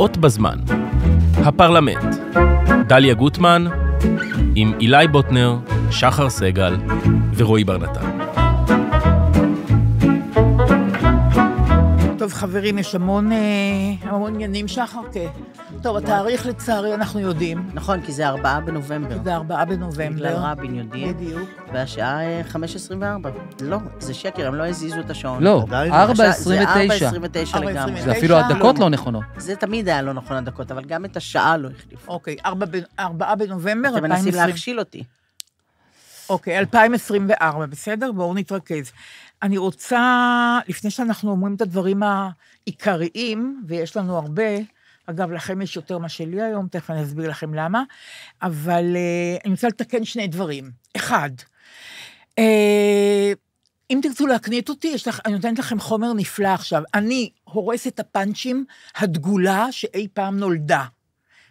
מסעות בזמן. הפרלמנט. דליה גוטמן, עם אילי בוטנר, שחר סגל ורועי בר נתן. טוב, חברים, יש המון, אה, המון עניינים, שחר, כן. טוב, התאריך לצערי אנחנו יודעים. נכון, כי זה ארבעה בנובמבר. זה ארבעה בנובמבר. בגלל רבין יודעים. בדיוק. והשעה אה, 5.24. לא, זה שקר, הם לא הזיזו את השעון. לא, עדיין? 4.29. זה 4.29 לגמרי. זה אפילו הדקות לא נכונות. זה תמיד היה לא נכון הדקות, אבל גם את השעה לא החליפו. אוקיי, ארבע ב- ארבעה בנובמבר, אתם מנסים 2020. להכשיל אותי. אוקיי, 2024, בסדר? בואו נתרכז. אני רוצה, לפני שאנחנו אומרים את הדברים העיקריים, ויש לנו הרבה, אגב, לכם יש יותר מה שלי היום, תכף אני אסביר לכם למה, אבל אה, אני רוצה לתקן שני דברים. אחד, אה, אם תרצו להקנית אותי, יש לך, אני נותנת לכם חומר נפלא עכשיו. אני הורסת את הפאנצ'ים הדגולה שאי פעם נולדה.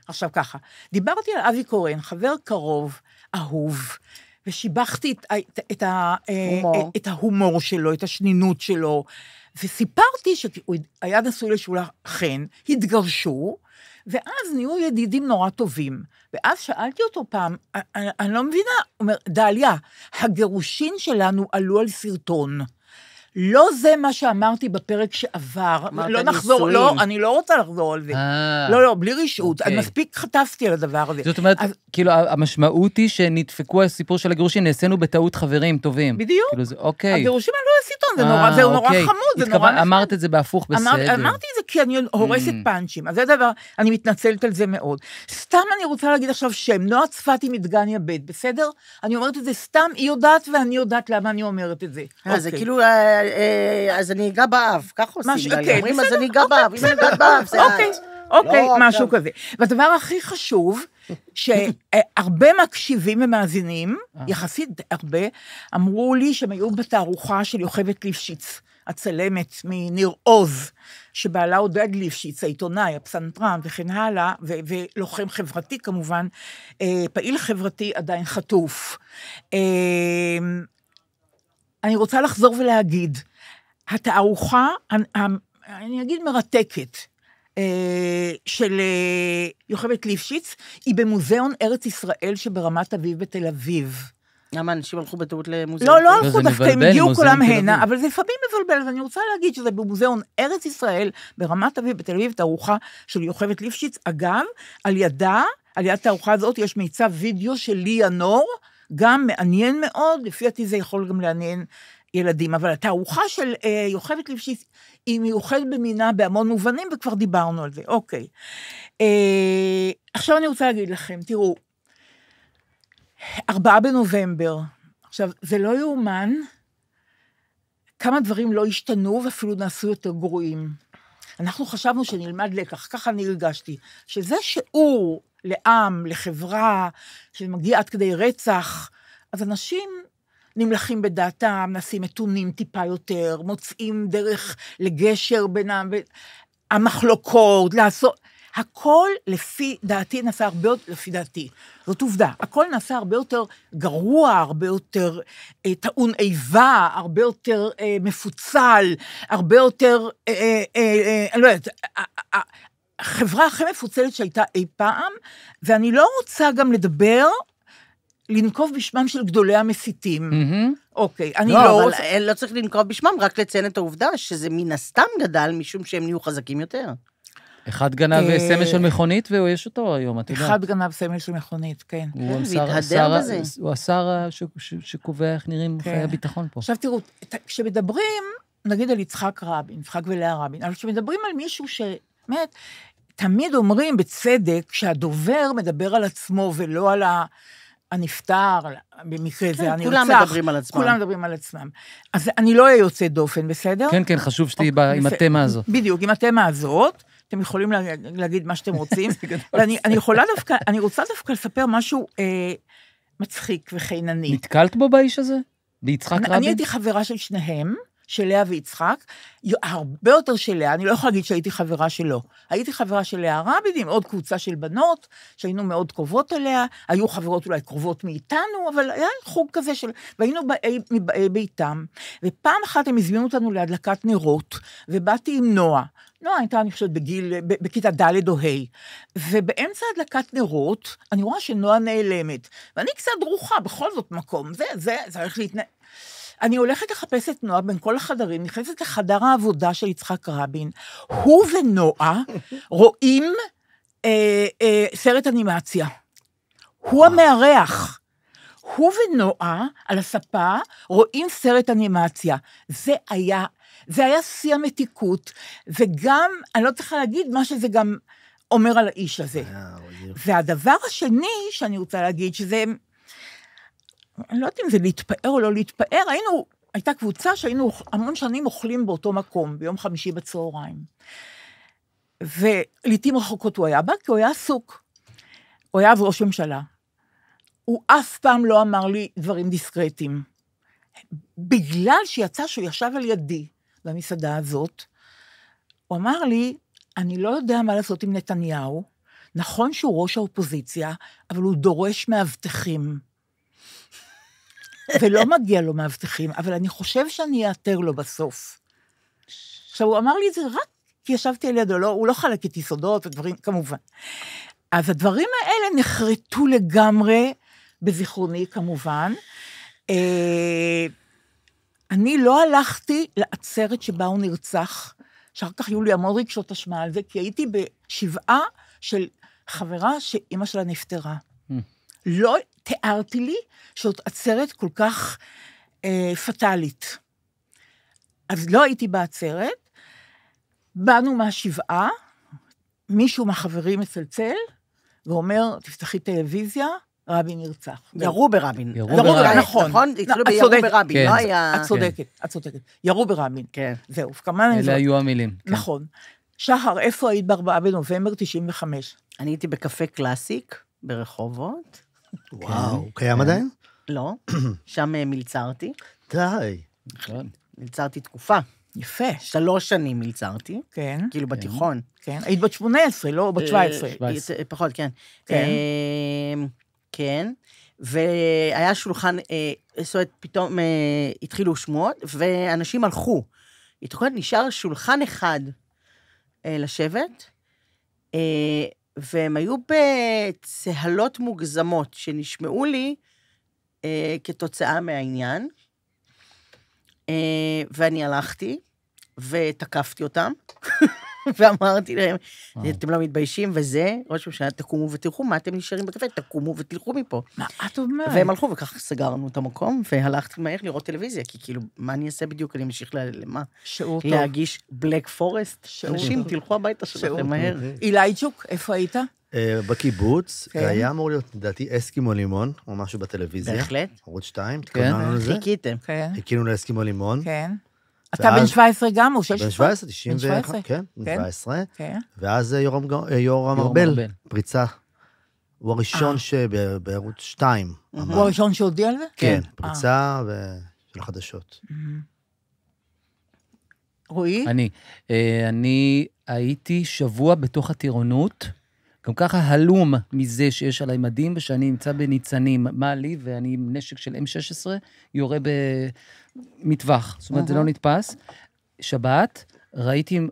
עכשיו ככה, דיברתי על אבי קורן, חבר קרוב, אהוב, ושיבחתי את, את, את, הומור. אה, את ההומור שלו, את השנינות שלו, וסיפרתי שהוא היה נשוי לשולה חן, התגרשו, ואז נהיו ידידים נורא טובים. ואז שאלתי אותו פעם, אני, אני לא מבינה, הוא אומר, דליה, הגירושין שלנו עלו על סרטון. לא זה מה שאמרתי בפרק שעבר, אמרת לא נחזור. לא, אני לא רוצה לחזור על זה. אה, לא, לא, בלי רשעות. אוקיי. אני מספיק חטפתי על הדבר הזה. זאת אומרת, אז- כאילו, המשמעות היא שנדפקו הסיפור של הגירושין, נעשינו בטעות חברים טובים. בדיוק. כאילו זה, אוקיי. הגירושים האלו לסרטון, זה אה, נורא, זה נורא אוקיי. חמוד, זה התכוון- נורא נחמד. אמרת את זה בהפוך, אמר- בסדר. אמרתי את כי אני הורסת Mm. פאנצ'ים, אז זה דבר, אני מתנצלת על זה מאוד. סתם אני רוצה להגיד עכשיו שם, נועה צפתי מדגניה ב', בסדר? אני אומרת את זה סתם, היא יודעת ואני יודעת למה אני אומרת את זה. אה, זה אוקיי. כאילו, אה, אה, אז אני אגע באב, ככה עושים. כן, אומרים, אז בסדר, אני אגע אוקיי, באב, אם אני אגע באב, זה אוקיי, את. אוקיי, לא, משהו עכשיו- כזה. והדבר הכי חשוב, שהרבה מקשיבים ומאזינים, אה. יחסית הרבה, אמרו לי שהם היו בתערוכה של יוכבד ליפשיץ, הצלמת מניר עוז, שבעלה עודד ליפשיץ, העיתונאי, הפסנתרן וכן הלאה, ו- ולוחם חברתי כמובן, אה, פעיל חברתי עדיין חטוף. אה, אני רוצה לחזור ולהגיד, התערוכה, אני- אני אגיד מרתקת, אה, של אה, יוכבד ליפשיץ, היא במוזיאון ארץ ישראל שברמת אביב בתל אביב. למה אנשים הלכו בטעות למוזיאון? לא, לא הלכו דווקא, הם הגיעו כולם הנה. אבל זה לפעמים מבלבל, ואני רוצה להגיד שזה במוזיאון ארץ ישראל, ברמת אביב בתל אביב, תערוכה של יוכבד ליפשיץ. אגב, על ידה, על יד התערוכה הזאת יש מיצב וידאו של ליה נור, גם מעניין מאוד, לפי דעתי זה יכול גם לעניין ילדים, אבל התערוכה של אה, יוכבד ליפשיץ היא מיוחדת במינה בהמון מובנים, וכבר דיברנו על זה, אוקיי. אה, עכשיו אני רוצה להגיד לכם, תראו, ארבעה בנובמבר, עכשיו, זה לא יאומן כמה דברים לא השתנו ואפילו נעשו יותר גרועים. אנחנו חשבנו שנלמד לקח, ככה אני הרגשתי, שזה שיעור לעם, לחברה, שמגיע עד כדי רצח, אז אנשים נמלכים בדעתם, נעשים מתונים טיפה יותר, מוצאים דרך לגשר בינם, המחלוקות, לעשות... הכל לפי דעתי נעשה הרבה יותר, לפי דעתי, זאת עובדה, הכל נעשה הרבה יותר גרוע, הרבה יותר אה, טעון איבה, הרבה יותר אה, מפוצל, הרבה יותר, אה, אה, אה, אה, אני לא יודעת, החברה הכי מפוצלת שהייתה אי פעם, ואני לא רוצה גם לדבר, לנקוב בשמם של גדולי המסיתים. מהמם. אוקיי, אני לא, לא אבל רוצה... אה, לא צריך לנקוב בשמם, רק לציין את העובדה שזה מן הסתם גדל משום שהם נהיו חזקים יותר. אחד גנב אה, סמל של מכונית ויש אותו היום, אתה יודע. אחד גנב סמל של מכונית, כן. הוא כן, השר-. הוא השר ה- ש- ש- שקובע איך נראים כן. חיי הביטחון פה. עכשיו תראו, כשמדברים, נגיד על יצחק רבין, יצחק ולאה רבין, אבל כשמדברים על מישהו שבאמת, תמיד אומרים בצדק שהדובר מדבר על עצמו ולא על ה... הנפטר, במקרה זה כן, הנרצח. כולם מדברים על עצמם. כולם מדברים על עצמם. אז אני לא אהיה יוצאת דופן, בסדר? כן, כן, חשוב שתהיי ב- עם בסדר. התמה הזאת. בדיוק, עם התמה הזאת. אתם יכולים לה- להגיד מה שאתם רוצים. ואני אני יכולה דווקא, אני רוצה דווקא לספר משהו אה, מצחיק וחינני. נתקלת בו באיש הזה? ביצחק אני, רבין? אני הייתי חברה של שניהם, של לאה ויצחק, הרבה יותר של לאה, אני לא יכולה להגיד שהייתי חברה שלו. הייתי חברה של לאה רבין עם עוד קבוצה של בנות, שהיינו מאוד קרובות אליה, היו חברות אולי קרובות מאיתנו, אבל היה חוג כזה של... והיינו באי, מבאי ביתם, ופעם אחת הם הזמינו אותנו להדלקת נרות, ובאתי עם נועה. נועה הייתה, אני חושבת, בגיל, בכיתה ד' או ה', ובאמצע הדלקת נרות, אני רואה שנועה נעלמת, ואני קצת דרוכה, בכל זאת מקום, זה, זה, הולך להתנהל. אני הולכת לחפש את נועה בין כל החדרים, נכנסת לחדר העבודה של יצחק רבין, הוא ונועה רואים אה, אה, סרט אנימציה. הוא המארח. הוא ונועה על הספה רואים סרט אנימציה. זה היה, זה היה שיא המתיקות, וגם, אני לא צריכה להגיד מה שזה גם אומר על האיש הזה. אה, והדבר השני שאני רוצה להגיד, שזה, אני לא יודעת אם זה להתפאר או לא להתפאר, היינו, הייתה קבוצה שהיינו המון שנים אוכלים באותו מקום, ביום חמישי בצהריים. ולעיתים רחוקות הוא היה בא, כי הוא היה עסוק. הוא היה אז ראש ממשלה. הוא אף פעם לא אמר לי דברים דיסקרטיים. בגלל שיצא שהוא ישב על ידי במסעדה הזאת, הוא אמר לי, אני לא יודע מה לעשות עם נתניהו, נכון שהוא ראש האופוזיציה, אבל הוא דורש מאבטחים. ולא מגיע לו מאבטחים, אבל אני חושב שאני אאתר לו בסוף. עכשיו, הוא אמר לי את זה רק כי ישבתי על ידו, לא, הוא לא חלק איתי סודות ודברים, כמובן. אז הדברים האלה נחרטו לגמרי בזיכרוני, כמובן. אני לא הלכתי לעצרת שבה הוא נרצח, שאחר כך היו לי המון רגשות אשמה על זה, כי הייתי בשבעה של חברה שאימא שלה נפטרה. לא תיארתי לי שזאת עצרת כל כך אה, פטאלית. אז לא הייתי בעצרת, באנו מהשבעה, מישהו מהחברים מצלצל, ואומר, תפתחי טלוויזיה, רבין נרצח. ירו ברבין. ירו ירו ברבין. ברבין, נכון. נכון? התחילו בירו. ברבין, כן. לא היה... את צודקת, את צודקת. ירו ברבין. כן. זהו, אני אלה. היו המילים. כן. נכון. שחר, איפה היית ב-4 בנובמבר 95? אני הייתי בקפה קלאסיק ברחובות. וואו, הוא קיים עדיין? לא, שם אה, מלצרתי. די. נכון. מלצרתי תקופה. יפה, שלוש שנים מלצרתי, כן, כאילו בתיכון. כן. היית בת 18, לא בת 17. אה, 17. יותר- פחות, כן. כן. כן. והיה שולחן, אה, זאת אומרת, פתאום אה, התחילו שמועות, ואנשים הלכו. אומרת, נשאר שולחן אחד אה, לשבת, והם היו בצהלות מוגזמות שנשמעו לי אה, כתוצאה מהעניין, ואני הלכתי ותקפתי אותם, ואמרתי להם, וואו. אתם לא מתביישים, וזה, ראש הממשלה, תקומו ותלכו, מה אתם נשארים בקפה? תקומו ותלכו מפה. מה את אומרת? והם הלכו, וכך סגרנו את המקום, והלכתי מהר לראות טלוויזיה, כי כאילו, מה אני אעשה בדיוק? אני אמשיך ל... למה? שיעור טוב. להגיש בלק פורסט? שיעור אנשים. תלכו הביתה שלכם. מהר. אילייצ'וק, איפה היית? אה, בקיבוץ, כן. היה אמור להיות, לדעתי, אסקימו לימון, או משהו בטלוויזיה. בהחלט. ערוץ 2, התכוננו לזה. חיכיתם. כן, חיכינו לאסקימו לימון. כן. אתה בן 17 גם, או 16? בן 17, 91, 17? כן, בן כן. 17. כן. ואז אה, יורם אה, ארבל. פריצה. הוא הראשון אה. שבערוץ 2 הוא. הראשון שהודיע על זה? כן, אה. פריצה של החדשות. רועי? אני. אני הייתי שבוע בתוך הטירונות, גם ככה הלום מזה שיש עליי מדים ושאני נמצא בניצנים. מה לי, ואני עם נשק של M16, יורה במטווח. זאת אומרת, זה לא. נתפס. שבת, ראיתי עם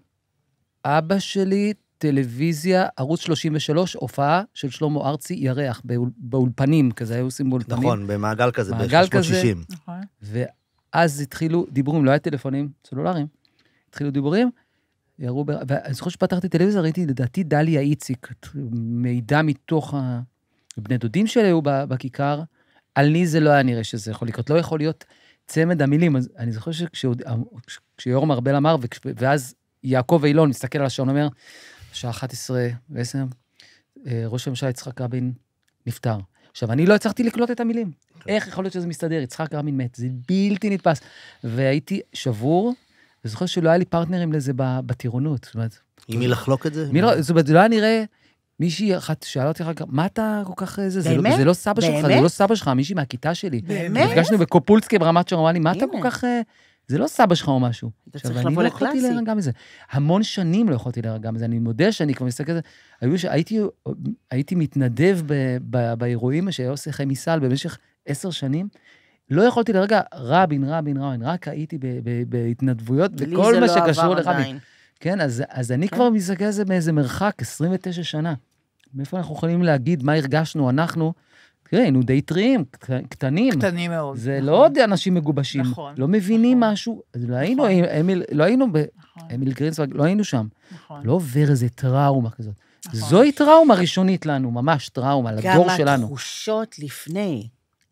אבא שלי טלוויזיה, ערוץ 33, הופעה של שלמה ארצי, ירח, באול, באולפנים, כזה היו עושים באולפנים. נכון, במעגל כזה, מעגל כזה. ב-360. נכון. ואז התחילו דיבורים, לא היה טלפונים סלולריים, התחילו דיבורים, ירו, ב... ואני זוכר שפתחתי טלוויזיה, ראיתי לדעתי דליה איציק, מידע מתוך הבני דודים שלי היו בכיכר, על לי זה לא היה נראה שזה יכול לקרות, לא יכול להיות צמד המילים. אז אני זוכר שכשיורם ארבל אמר, ואז יעקב אילון מסתכל על השעון, אומר, שעה 11 ועשר, אה, ראש הממשלה יצחק רבין נפטר. עכשיו, אני לא הצלחתי לקלוט את המילים. איך יכול להיות שזה מסתדר? יצחק רבין מת, זה בלתי נתפס. והייתי שבור, וזוכר שלא היה לי פרטנרים לזה ב- בטירונות. זאת אומרת, עם מי לחלוק את זה? מי לא, זאת אומרת, זה לא היה נראה... מישהי אחת שאלה אותי אחר כך, מה אתה כל כך זה? זה לא- באמת? זה לא סבא שלך, זה באמת? לא סבא שלך, מישהי מהכיתה שלי. באמת? נפגשנו בקופולסקי ברמת שרון, אמרה לי, מה אתה. כל כך... אה, זה לא סבא שלך או משהו. אתה עכשיו, צריך אני לבוא לא יכולתי לקלאסי. להירגע מזה. המון שנים לא יכולתי להירגע מזה. אני מודה שאני כבר מסתכל על זה. היו ש... הייתי, הייתי מתנדב ב... ב... באירועים שהיה עושה חמי סל במשך עשר שנים. לא יכולתי להירגע, רבין, רבין, רבין, רק הייתי. בהתנדבויות, לי בכל זה מה לא שקשור עבר לרבין. עדיין. כן, אז, אז אני כן. כבר מסתכל על זה מאיזה מרחק, 29 שנה. מאיפה אנחנו יכולים להגיד מה הרגשנו, אנחנו, תראה, היינו די טריים, קט- קטנים. קטנים מאוד. זה נכון. לא עוד אנשים מגובשים. נכון, לא מבינים נכון. משהו. אז לא היינו, נכון. אמיל, לא היינו, ב- נכון, אמיל גרינצוויג, לא היינו שם. נכון, לא עובר איזה טראומה כזאת. נכון. זוהי טראומה ראשונית לנו, ממש טראומה, לדור גם שלנו. התחושות לפני.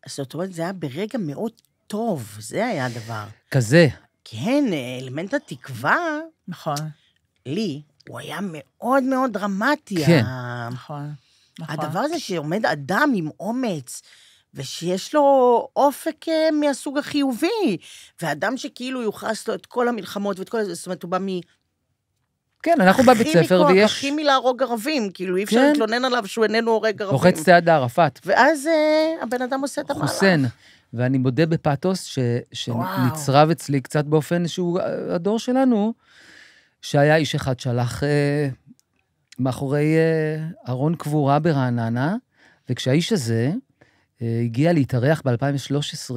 זאת אומרת, זה היה ברגע מאוד טוב, זה היה הדבר. כזה. כן, אלמנט התקווה, נכון, לי, הוא היה מאוד מאוד דרמטי. כן. ה- נכון. נכון. הדבר הזה שעומד אדם עם אומץ, ושיש לו אופק אה, מהסוג החיובי, ואדם שכאילו יוחס לו את כל המלחמות ואת כל זה, זאת אומרת, הוא בא מ... כן, אנחנו בבית ספר מכוח, ויש... הכי מלהרוג ערבים, כאילו, אי אפשר כן. להתלונן עליו שהוא איננו הורג ערבים. רוחץ את היד לערפאת. ואז אה, הבן אדם עושה את המהלך. חוסיין. ואני מודה בפתוס ש, שנצרב אצלי קצת באופן שהוא אה, הדור שלנו, שהיה איש אחד שהלך אה, מאחורי אה, ארון קבורה ברעננה, וכשהאיש הזה הגיע להתארח ב-2013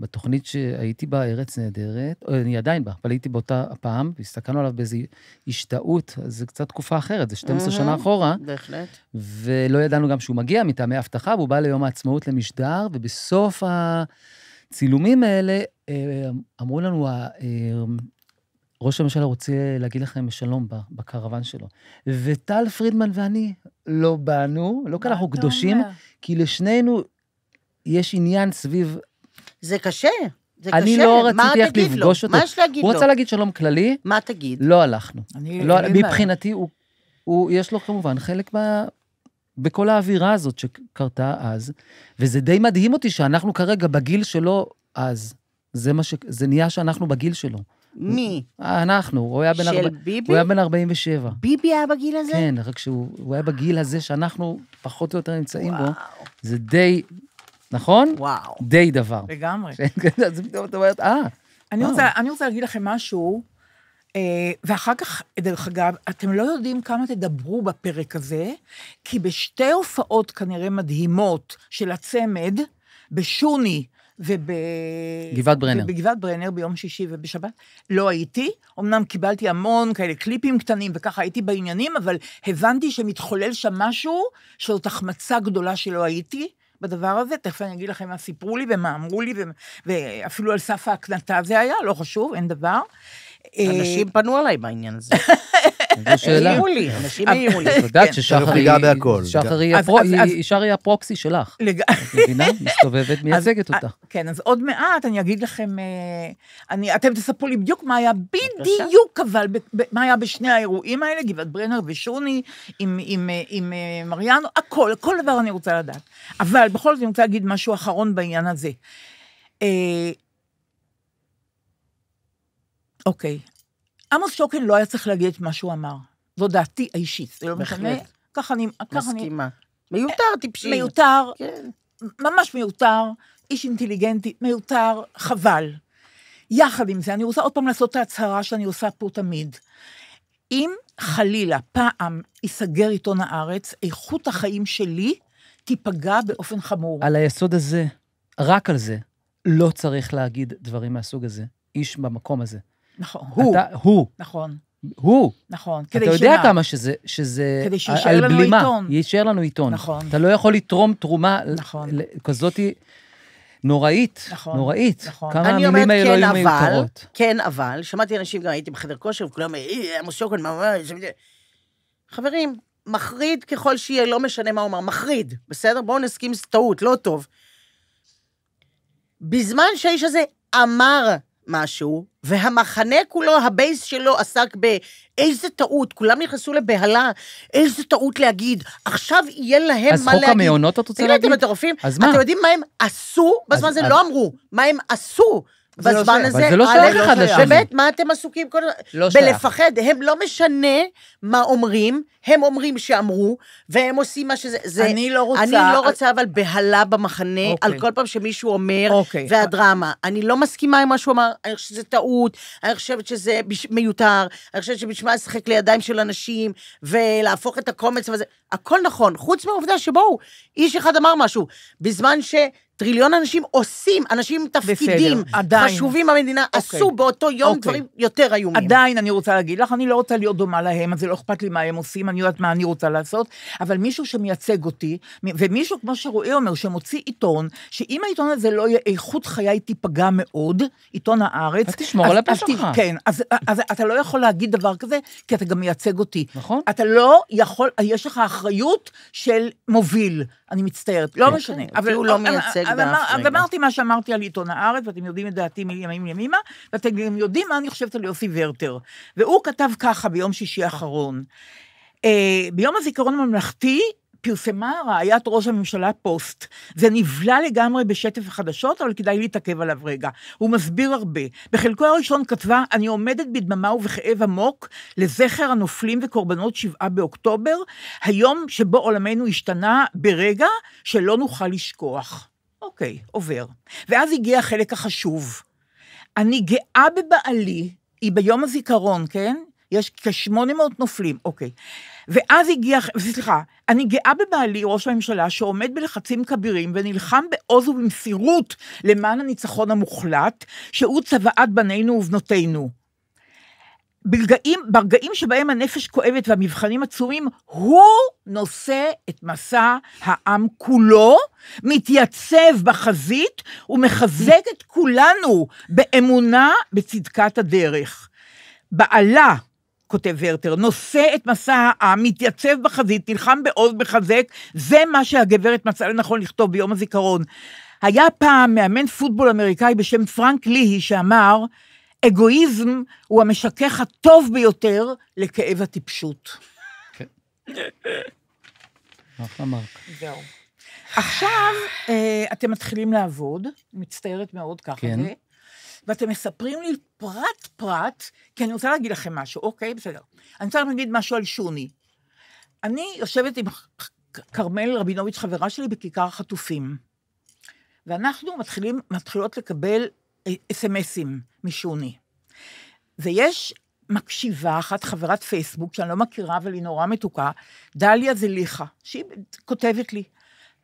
בתוכנית שהייתי בה, ארץ נהדרת, אני עדיין בה, אבל הייתי באותה הפעם, והסתכלנו עליו באיזו השתאות, אז זה קצת תקופה אחרת, זה 12 שנה מהמם. אחורה. בהחלט. ולא ידענו גם שהוא מגיע מטעמי אבטחה, והוא בא ליום העצמאות למשדר, ובסוף הצילומים האלה אה, אמרו לנו, אה, ראש הממשלה רוצה להגיד לכם שלום בקרוון שלו. וטל פרידמן ואני לא באנו, לא כי אנחנו קדושים? כי לשנינו יש עניין סביב... זה קשה, זה אני קשה. לא רציתי איך? לפגוש אותו. מה יש להגיד הוא לו? רצה להגיד שלום כללי, מה תגיד? לא הלכנו. אני- לא, בעיה. מבחינתי, הוא, הוא, יש לו כמובן חלק ב, בכל האווירה הזאת שקרתה אז, וזה די מדהים אותי שאנחנו כרגע בגיל שלו אז. זה מה ש... זה נהיה שאנחנו בגיל שלו. מי? אנחנו, הוא היה בן, של ארבע, ביבי? הוא היה בן 47. ביבי היה בגיל הזה? כן, רק שהוא הוא היה בגיל הזה שאנחנו פחות או יותר נמצאים בו, וואו, זה די, נכון? וואו. די דבר. לגמרי. אז פתאום את אומרת, אה, אני וואו. רוצה, אני רוצה להגיד לכם משהו, אה, ואחר כך, דרך אגב, אתם לא יודעים כמה תדברו בפרק הזה, כי בשתי הופעות כנראה מדהימות של הצמד, בשוני וב... גבעת ברנר. בגבעת ברנר ביום שישי ובשבת, לא הייתי. אמנם קיבלתי המון כאלה קליפים קטנים, וככה הייתי בעניינים, אבל הבנתי שמתחולל שם משהו, שזאת החמצה גדולה שלא הייתי. בדבר הזה, תכף אני אגיד לכם מה סיפרו לי ומה אמרו לי, ואפילו על סף ההקנטה זה היה, לא חשוב, אין דבר. אנשים פנו עליי בעניין הזה. זו שאלה. העירו לי, אנשים העירו לי. את יודעת כן. ששחר היא... שחר היא הפרוקסי שלך. את מבינה? מסתובבת, מייצגת אותה. כן, אז עוד מעט אני אגיד לכם, אה, אתם תספרו לי בדיוק מה היה בדיוק, אבל, מה היה בשני האירועים האלה, גבעת ברנר ושוני, עם, אה, אה, מריאנו, הכל, כל דבר אני רוצה לדעת. אבל בכל זאת אני רוצה להגיד משהו אחרון בעניין הזה. אה, אוקיי, עמוס שוקן לא היה צריך להגיד את מה שהוא אמר. זו דעתי האישית, זה לא משנה. בהחלט. ככה אני, ככה אני, מסכימה. מיותר, טיפשי. מיותר, כן. ממש מיותר, איש אינטליגנטי, מיותר, חבל. יחד עם זה, אני רוצה עוד פעם לעשות את ההצהרה שאני עושה פה תמיד. אם חלילה פעם ייסגר עיתון הארץ, איכות החיים שלי תיפגע באופן חמור. על היסוד הזה, רק על זה, לא צריך להגיד דברים מהסוג הזה. איש במקום הזה. נכון, הוא, אתה, הוא, נכון, הוא. נכון. אתה יודע שמה? כמה שזה, שזה כדי שיישאר על לנו בלימה. עיתון. יישאר לנו עיתון. נכון. אתה לא יכול לתרום תרומה נכון. כזאת נוראית, נכון, נוראית. נכון. כמה המילים האלו כן, היו מיותרות. כן, אבל, שמעתי אנשים, גם הייתי בחדר כושר, וכולם, אה, עמוס שוקן, מה, מה, זה... חברים, מחריד ככל שיהיה, לא משנה מה הוא אמר, מחריד, בסדר? בואו נסכים, טעות, לא טוב. בזמן שהאיש הזה אמר משהו, והמחנה כולו, הבייס שלו עסק באיזה טעות, כולם נכנסו לבהלה, איזה טעות להגיד, עכשיו יהיה להם אז מה חוק להגיד. המעונות את רוצה תגידו, אתם להגיד? מטורפים? אז מה? אתם יודעים מה הם עשו? בזמן אז- הזה אז- לא אמרו, מה הם עשו בזמן שייך. הזה. אבל זה לא שייך אחד. לשני. באמת, מה אתם עסוקים כל הזמן? לא שייך. בלפחד, הם לא משנה מה אומרים, הם אומרים שאמרו, והם עושים מה שזה... זה, אני לא רוצה- אני לא רוצה, אבל בהלה במחנה, אוקיי. על כל פעם שמישהו אומר, אוקיי. והדרמה. אני לא מסכימה עם מה שהוא אמר, אני חושבת שזה טעות, אני חושבת שזה מיותר, אני חושבת שבשביל מה לשחק לידיים של אנשים, ולהפוך את הקומץ וזה, הכל נכון, חוץ מהעובדה שבואו, איש אחד אמר משהו, בזמן ש... טריליון אנשים עושים, אנשים עם תפקידים עדיין. חשובים במדינה, אוקיי. עשו באותו יום אוקיי. דברים יותר איומים. עדיין אני רוצה להגיד לך, אני לא רוצה להיות דומה להם, אז זה לא אכפת לי מה הם עושים, אני יודעת מה אני רוצה לעשות, אבל מישהו שמייצג אותי, ומישהו, כמו שרועי אומר, שמוציא עיתון, שאם העיתון הזה לא יהיה, איכות חיי תיפגע מאוד, עיתון הארץ. אז תשמור אז- על הפה אז שלך. כן, אז, אז אתה לא יכול להגיד דבר כזה, כי אתה גם מייצג אותי. נכון. אתה לא יכול, יש לך אחריות של מוביל, אני מצטערת, לא משנה. אותי הוא לא מייצג אז. אמרתי מה שאמרתי על עיתון הארץ, ואתם יודעים את דעתי מימים ימימה, ואתם גם יודעים מה אני חושבת על יוסי ורטר. והוא כתב ככה ביום שישי האחרון. אה, ביום הזיכרון הממלכתי פרסמה רעיית ראש הממשלה פוסט. זה נבלע לגמרי בשטף החדשות, אבל כדאי להתעכב עליו רגע. הוא מסביר הרבה. בחלקו הראשון כתבה, אני עומדת בדממה ובכאב עמוק לזכר הנופלים וקורבנות שבעה באוקטובר, היום שבו עולמנו השתנה ברגע שלא נוכל לשכוח. אוקיי, עובר. ואז הגיע החלק החשוב. אני גאה בבעלי, היא ביום הזיכרון, כן? יש כ-800 נופלים, אוקיי. ואז הגיע, סליחה, אני גאה בבעלי, ראש הממשלה, שעומד בלחצים כבירים ונלחם בעוז ובמסירות למען הניצחון המוחלט, שהוא צוואת בנינו ובנותינו. ברגעים, ברגעים שבהם הנפש כואבת והמבחנים עצומים, הוא נושא את מסע העם כולו, מתייצב בחזית ומחזק את כולנו באמונה בצדקת הדרך. בעלה, כותב ורטר, נושא את מסע העם, מתייצב בחזית, נלחם בעוז מחזק, זה מה שהגברת מצאה לנכון לכתוב ביום הזיכרון. היה פעם מאמן פוטבול אמריקאי בשם פרנק ליהי שאמר, אגואיזם הוא המשכך הטוב ביותר לכאב הטיפשות. מרק. זהו. עכשיו אה, אתם מתחילים לעבוד, מצטערת מאוד ככה כן. זה, ואתם מספרים לי פרט-פרט, כי אני רוצה להגיד לכם משהו, אוקיי, בסדר. אני רוצה להגיד משהו על שוני. אני יושבת עם כרמל רבינוביץ', חברה שלי, בכיכר החטופים, ואנחנו מתחילים, מתחילות לקבל אס.אם.אסים משוני. ויש מקשיבה אחת, חברת פייסבוק, שאני לא מכירה, אבל היא נורא מתוקה, דליה זליכה, שהיא כותבת לי,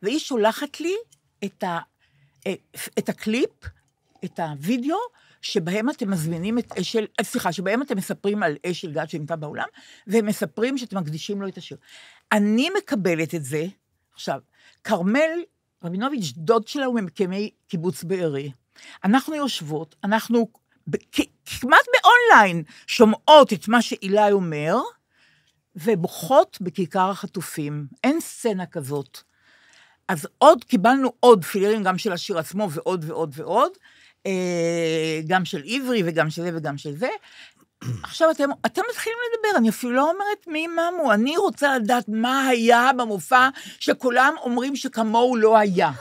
והיא שולחת לי את, ה, אה, את הקליפ, את הוידאו, שבהם אתם מזמינים את אשל, סליחה, שבהם אתם מספרים על אשל גד שנמצא באולם, והם מספרים שאתם מקדישים לו את השיר. אני מקבלת את זה, עכשיו, כרמל רבינוביץ', דוד שלה הוא ממקימי קיבוץ בארי. אנחנו יושבות, אנחנו כמעט באונליין שומעות את מה שאילי אומר, ובוכות בכיכר החטופים. אין סצנה כזאת. אז עוד, קיבלנו עוד פילרים, גם של השיר עצמו, ועוד ועוד ועוד, אה, גם של עברי וגם של זה וגם של זה. עכשיו, אתם, אתם מתחילים לדבר, אני אפילו לא אומרת מי ממו, אני רוצה לדעת מה היה במופע שכולם אומרים שכמוהו לא היה.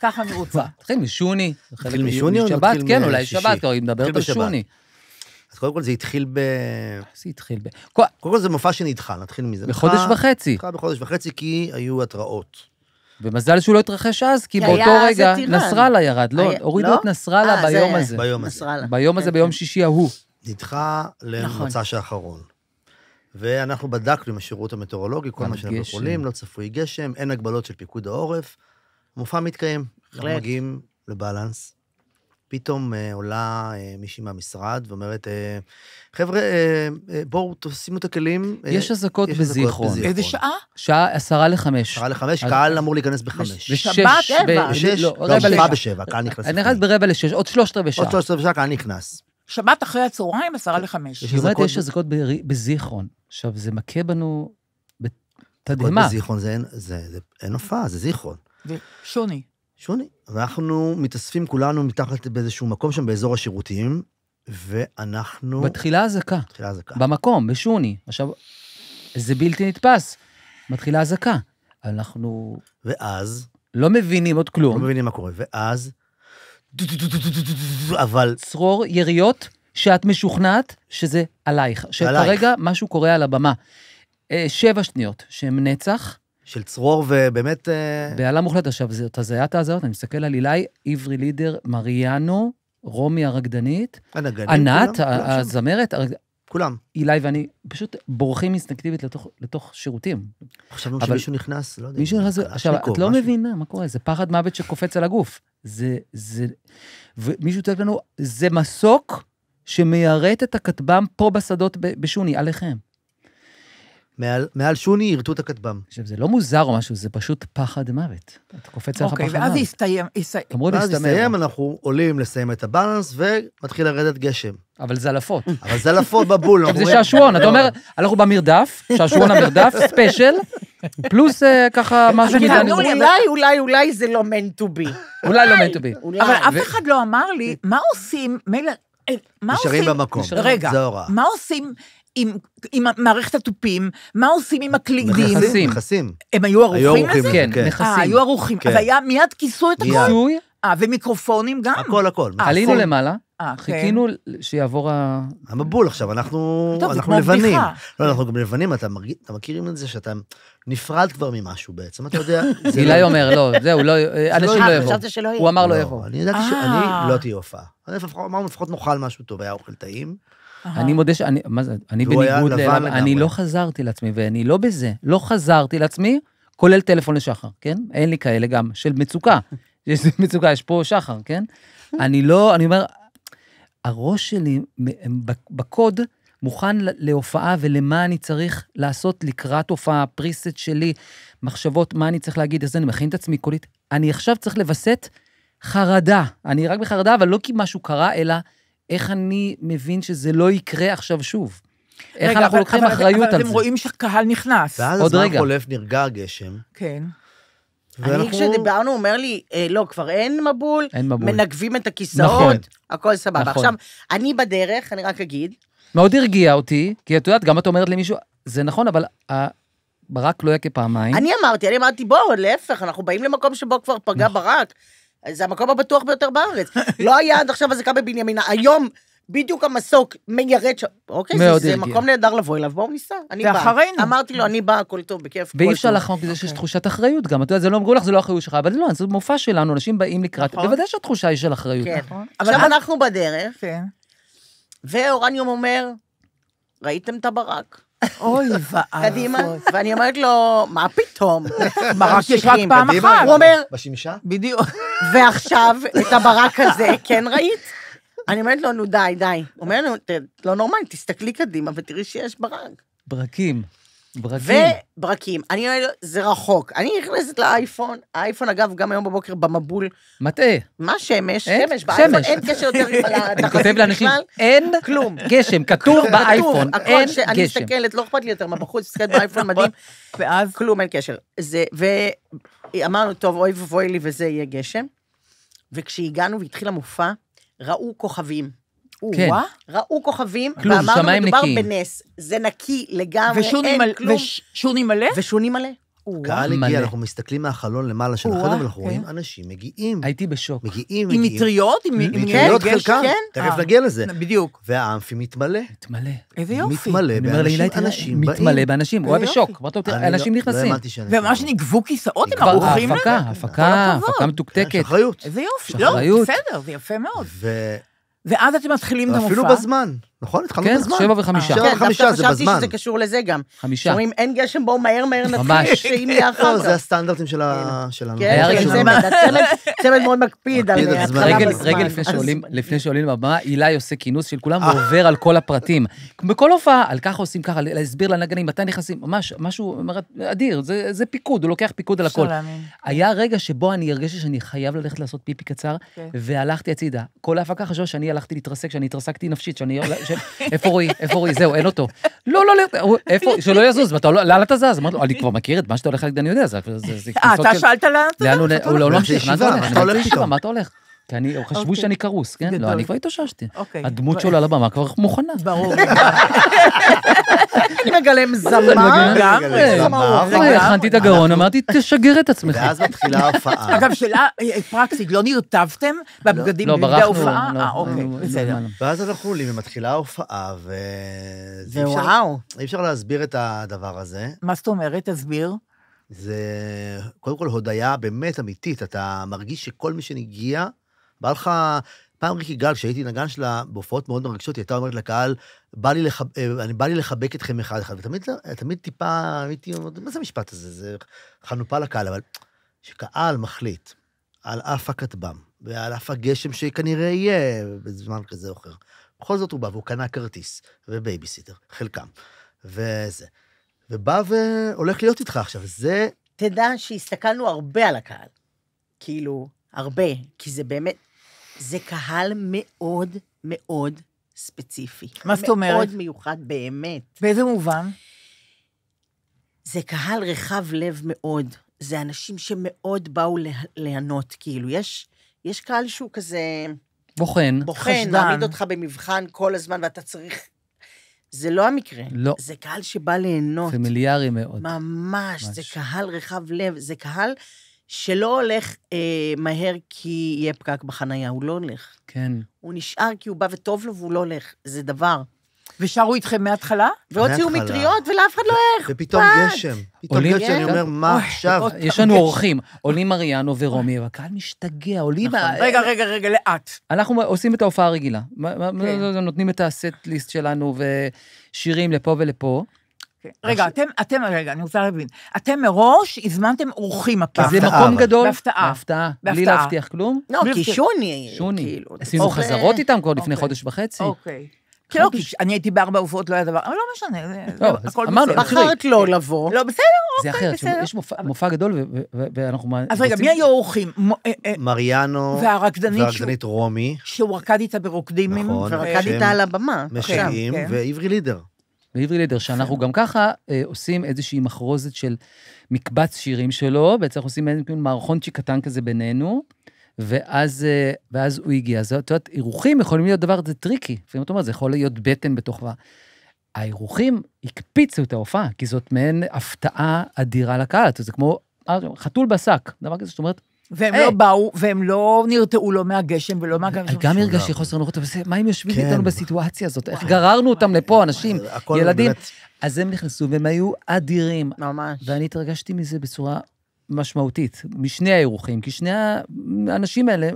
ככה אני רוצה. נתחיל משוני. נתחיל משוני או נתחיל כן, אולי משישי? שבת, כי היא מדברת על. שוני. אז קודם כל זה התחיל ב... זה התחיל ב... קודם כל זה מופע שנדחה, נתחיל מזה. בחודש וחצי. נדחה בחודש וחצי כי היו התראות. ומזל שהוא לא התרחש אז, כי באותו רגע. נסראללה ירד. לא, הורידו לא? את נסראללה אה, ביום זה- הזה. ביום הזה. ביום הזה, כן, ביום כן. שישי ההוא. נדחה נכון. למוצא שאחרון. ואנחנו בדקנו עם השירות המטאורולוגי, כל מה שאנחנו. יכולים, לא צפוי גשם, אין הגבלות של פיקוד העורף. המופע מתקיים. אנחנו בהחלט. מגיעים לבלנס. פתאום אה, עולה אה, מישהי מהמשרד ואומרת, אה, חבר'ה, אה, אה, בואו תשימו את הכלים. אה, יש אזעקות בזיכרון. איזה שעה? שעה עשרה לחמש. שעה לחמש, אז- קהל אמור להיכנס בחמש. ושש, שבת, ב- שבע. בשש, לא, לא, רבע מופע לשעה. בשבע, קהל נכנס אני. רק ברבע לשש, עוד שלושת רבעי שעה. עוד שלושת רבעי שעה קהל נכנס. שבת אחרי הצהריים, עשרה לחמש. יש היא אומרת, אזעקות יש אזעקות בזיכרון. עכשיו, זה מכה בנו בתדהמה. בזיכרון זה- זה- אין הופעה, זה זיכרון. שוני. שוני. ואנחנו מתאספים כולנו מתחת באיזשהו מקום שם באזור השירותים, ואנחנו... מתחילה אזעקה, מתחילה אזעקה. במקום, בשוני. עכשיו, זה בלתי נתפס. מתחילה אזעקה. אנחנו ואז, לא מבינים עוד לא כלום. מבינים מה קורה, ואז אבל צרור יריות שאת משוכנעת שזה עלייך. שכרגע משהו קורה על הבמה. אה, שבע שניות, שהן נצח, של צרור ובאמת... אה, בהלה מוחלט. עכשיו, זאת הזיית ההזיות, אני מסתכל על אילי, עברי לידר, מריאנו, רומי הרקדנית, ענת. הזמרת, כולם. אילי ואני פשוט בורחים אינסטינקטיבית לתוך, לתוך שירותים. חשבנו אבל- שמישהו נכנס, לא יודע. מישהו נכנס, עכשיו, את לא משהו. מבינה מה קורה, זה פחד מוות שקופץ על הגוף. זה, זה, ומישהו צועק לנו, זה מסוק שמיירט את הכטב"ם פה בשדות בשוני, עליכם. מעל- מעל שוני ירטו את הכטב"ם. עכשיו, זה לא מוזר או משהו, זה פשוט פחד מוות. אתה קופץ עליך אוקיי, פחד ואז זה מוות. הסתיים, הסתיים. אמרו ואז הסתיים, אנחנו עולים לסיים את הבאלנס, ומתחיל לרדת גשם. אבל זלעפות. אבל זלעפות בבול. זה שעשועון, אתה אומר, אנחנו במרדף, שעשועון המרדף, ספיישל, פלוס אה, ככה משהו לי, אולי, אולי, אולי זה לא meant to be. אולי לא meant to be. אולי. אבל אף אחד לא אמר לי, מה עושים, מילא, אה, מה עושים... נשארים במקום. רגע. מה עושים עם, עם מערכת התופים? מה עושים עם הקלידים? נכסים. נכסים. הם היו היו ערוכים לזה? כן, כן. אה, נכסים. היו ערוכים. כן. אז היה, מיד כיסו את מיד. הכל? כיסוי, אה, ומיקרופונים גם? הכל, הכל. אה, עלינו פול. למעלה, אה, כן. חיכינו שיעבור ה... המבול עכשיו, אנחנו טוב, אנחנו לבנים. בדיחה. לא, אנחנו גם לבנים, אתה מרגיש- אתה מכירים את זה שאתה נפרד כבר ממשהו בעצם, אתה יודע. זה אילי לא- אומר, לא, זהו, לא, אנשים לא אה, יבואו. הוא אמר לא לא, יבואו. אני ידעתי אה. שאני לא תהיה הופעה. אמרנו, לפחות נאכל משהו טוב, היה אוכל טעים. אני מודה שאני, מה זה, אני בניגוד לגמרי. אני לא חזרתי לעצמי, ואני לא בזה, לא חזרתי לעצמי, כולל טלפון לשחר, כן? אין לי כאלה גם, של מצוקה. יש מצוקה, יש פה שחר, כן? אני לא, אני אומר, הראש שלי בקוד מוכן ל- להופעה ולמה אני צריך לעשות לקראת הופעה, פריסט שלי, מחשבות, מה אני צריך להגיד, אז אני מכין את עצמי קולית. אני עכשיו צריך לווסת חרדה. אני רק בחרדה, אבל לא כי משהו קרה, אלא איך אני מבין שזה לא יקרה עכשיו שוב. איך רגע, אנחנו אבל- לוקחים אבל- אחריות אבל על אתם זה. רואים שהקהל נכנס. ואז הזמן רגע. חולף, נרגע הגשם. כן. אני ואנחנו- כשדיברנו, הוא אומר לי, אה, לא, כבר אין מבול, אין מבול. מנגבים את נכון. הכיסאות, הכל סבבה. נכון. עכשיו, אני בדרך, אני רק אגיד, מאוד הרגיע אותי, כי את יודעת, גם את אומרת למישהו, זה נכון, אבל ה- ברק לא יכה פעמיים. אני אמרתי, אני אמרתי, בואו, להפך, אנחנו באים למקום שבו כבר פגע נכון. ברק. זה המקום הבטוח ביותר בארץ. לא היה עד עכשיו אזעקה בבנימינה, היום בדיוק המסוק מיירט שם. אוקיי, זה- זה. מקום נהדר לבוא אליו, בואו ניסע, אני באה. ואחרינו. אמרתי לו, אני באה, הכל טוב, בכיף. ואי אפשר טוב. לחמוק מזה שיש אוקיי. תחושת אחריות גם. את יודעת, זה לא אמרו לך, זה לא אחריות שלך, אבל לא, זה מופע שלנו, אנשים באים לקראת, נכון. בוודאי שהתחושה היא של אחריות. כן. נכון. עכשיו אבל אנחנו בדרך, כן. ואורניום אומר, ראיתם את הברק? אוי ואבוי. קדימה. ואני אומרת לו, מה פתאום? ברק יש רק. פעם אחת. הוא אומר, בשמשה? בדיוק. ועכשיו, את הברק הזה, כן ראית? אני אומרת לו, נו די, די. הוא אומר לנו, "ת- לא נורמלי, תסתכלי קדימה ותראי שיש ברק. ברקים. ברקים. וברקים. אני זה רחוק. אני נכנסת לאייפון, האייפון, אגב, גם היום בבוקר במבול, מטעה. מה שמש? אין? שמש. באייפון. אין קשר יותר אני כותב לאנשים. אין כלום. גשם, כתוב באייפון, אין גשם. מסתכלת, לא אכפת לי יותר מה בחוץ, מסתכלת באייפון מדהים, ואז כלום, אין קשר. זה, ואמרנו, טוב, אוי ואבוי לי וזה יהיה גשם. וכשהגענו והתחיל המופע, ראו כוכבים. כן. וואה. ראו כוכבים, כלום, ואמרנו, שמיים מדובר נקיים. בנס. זה נקי לגמרי, ושוני אין מלא. כלום. ושוני מלא? ושוני מלא. קהל. הגיע, אנחנו מסתכלים מהחלון למעלה של החדר, ואנחנו כן. רואים אנשים מגיעים. הייתי בשוק. מגיעים, עם מגיעים. מטריות? עם עם מטריות? חלקם, כן. תכף אה. נגיע לזה. בדיוק. והאמפי מתמלא. מתמלא. איזה יופי. מתמלא באנשים, באים. מתמלא באנשים, הוא היה בשוק. תראה, אנשים לא- לא נכנסים. וממש. נגבו כיסאות, הם כבר ערוכים הפקה, לזה? הפקה. הפקה יש מתוקתקת. אחריות. איזה יופי. יש לא, אחריות. בסדר, זה יפה מאוד. ואז אתם מתחילים את המופע. ואפילו בזמן, נכון? התחלנו כן, בזמן. שבע וחמישה. שבע כן, וחמישה, דווקא זה חשבתי בזמן. שזה קשור לזה גם. חמישה. שאומרים, אין גשם, בואו מהר מהר ממש. נתחיל, שאם יהיה אחר לא, כך. זה הסטנדרטים של ה- שלנו. כן, היה כן, רגע צמד, מאוד מקפיד על. התחלה רגע, בזמן. רגע לפני אז- שעולים, לפני שעולים לבמה, אילי עושה כינוס של כולם ועובר על כל הפרטים. בכל הופעה, על ככה עושים ככה, להסביר לנגנים מתי נכנסים, ממש, משהו אדיר, זה, זה פיקוד, הוא לוקח פיקוד על הכל. היה רגע שבו אני הרגשתי שאני חייב ללכת לעשות פיפי קצר, כן. והלכתי הצידה. כל ההפקה חשבה שאני הלכתי להתרסק, שאני התרסקתי נפשית, שאני... איפה רועי? איפה רועי? זהו, אין אותו. לא, לא, לא, איפה? שלא יזוז, לא, לאן אתה זז? אמרתי לו, אני כבר מכיר את מה שאתה הולך להגיד, אני יודע, זה... אה, אתה שאלת לאן אתה לאן הוא הולך? לא הולך לאן אתה הולך? הולך פתאום. כי אני, חשבו אוקיי. שאני כרוס, כן? לא, אני כבר התאוששתי. אוקיי. הדמות שעולה על הבמה כבר מוכנה. ברור. אני מגלם זמר. לגמרי. הכנתי את הגרון, אמרתי, תשגר את עצמך. ואז מתחילה ההופעה. אגב, שאלה אה, פרקסית, לא נרטבתם בבגדים לא, ברחנו. ההופעה? לא, אה, אוקיי, לא, בסדר. לא, לא. ואז אנחנו עולים ומתחילה ההופעה, ו... זה אי אפשר- ווואו. אי אפשר להסביר את הדבר הזה. מה זאת אומרת? תסביר. זה קודם כל הודיה באמת אמיתית. אתה מרגיש שכל מי שנגיע, בא לך... פעם ריקי גל, כשהייתי נגן שלה, בהופעות מאוד מרגשות, היא הייתה אומרת לקהל, בא לי, לחב... אה, אני בא לי לחבק אתכם אחד-אחד, ותמיד תמיד טיפה, הייתי אומר, מה זה המשפט הזה? זה חנופה לקהל, אבל כשקהל מחליט על אף הכטב"ם, ועל אף הגשם שכנראה יהיה בזמן כזה או אחר, בכל זאת הוא בא והוא קנה כרטיס, ובייביסיטר, חלקם, וזה. ובא והולך להיות איתך עכשיו, זה... תדע שהסתכלנו הרבה על הקהל. כאילו, הרבה, כי זה באמת, זה קהל מאוד מאוד ספציפי. מה זאת אומרת? מאוד מיוחד באמת. באיזה מובן? זה קהל רחב לב מאוד. זה אנשים שמאוד באו לה- ליהנות, כאילו. יש, יש קהל שהוא כזה בוחן. בוחן, חשדן. מעמיד אותך במבחן כל הזמן, ואתה צריך... זה לא המקרה. לא. זה קהל שבא ליהנות. פמיליארי מאוד. ממש, זה ממש. קהל רחב לב, זה קהל שלא הולך אה, מהר כי יהיה פקק בחנייה, הוא לא הולך. כן. הוא נשאר כי הוא בא וטוב לו והוא לא הולך, זה דבר. ושרו איתכם מההתחלה? והוציאו. מטריות ולאף אחד לא איך. ופתאום. גשם. פתאום עולים- גשם, אני. אומר, מה עכשיו? יש לנו. אורחים, עולים מריאנו ורומי, והקהל משתגע, עולים... נכון. רגע, רגע, רגע, לאט. אנחנו עושים את ההופעה הרגילה. כן. נותנים את הסט ליסט שלנו ושירים לפה ולפה. כן. רגע, אתם, אתם, רגע, אני רוצה להבין. אתם מראש הזמנתם אורחים כי הפעם. זה מקום. גדול. בהפתעה. בהפתעה. בלי. להבטיח כלום. לא, כי. שוני. שוני. כאילו, עשינו אוכל- חזרות איתם כבר לפני אוקיי. חודש וחצי. אוקיי. כן, לא, כי אני הייתי בארבע הופעות, לא היה דבר, אבל לא משנה, זה- לא, זה- הכל אמרנו, בסדר. תראי. בחרת לא לבוא. לא, בסדר. זה אוקיי, אחרת, בסדר. יש מופע- גדול ואנחנו... אז רגע, מי היו האורחים? אה, אה, מריאנו והרקדנית רומי, שהוא רקד איתה ברוקדים עם... נכון. ורקד איתה על הבמה. משגעים, כן. ועברי לידר. ועברי לידר, שאנחנו גם ככה אה, עושים איזושהי מחרוזת של מקבץ שירים שלו, בעצם אנחנו עושים איזה מין מערכונצ'י קטן כזה בינינו, ואז, אה, ואז הוא הגיע. אז את יודעת, אירוחים יכולים להיות דבר, זה טריקי. לפעמים אתה אומר, זה יכול להיות בטן בתוך... ה- האירוחים הקפיצו את ההופעה, כי זאת מעין הפתעה אדירה לקהל. זה כמו אה, חתול בשק, דבר כזה, זאת אומרת, והם. לא באו, והם לא נרתעו לא מהגשם ולא מהגשם. גם הרגשתי. חוסר נוחות, אבל זה- מה הם יושבים כן. איתנו בסיטואציה הזאת? איך גררנו אותם לפה, אנשים, ילדים? אז הם נכנסו והם היו אדירים. ממש. ואני התרגשתי מזה בצורה משמעותית, משני האירוחים, כי שני האנשים האלה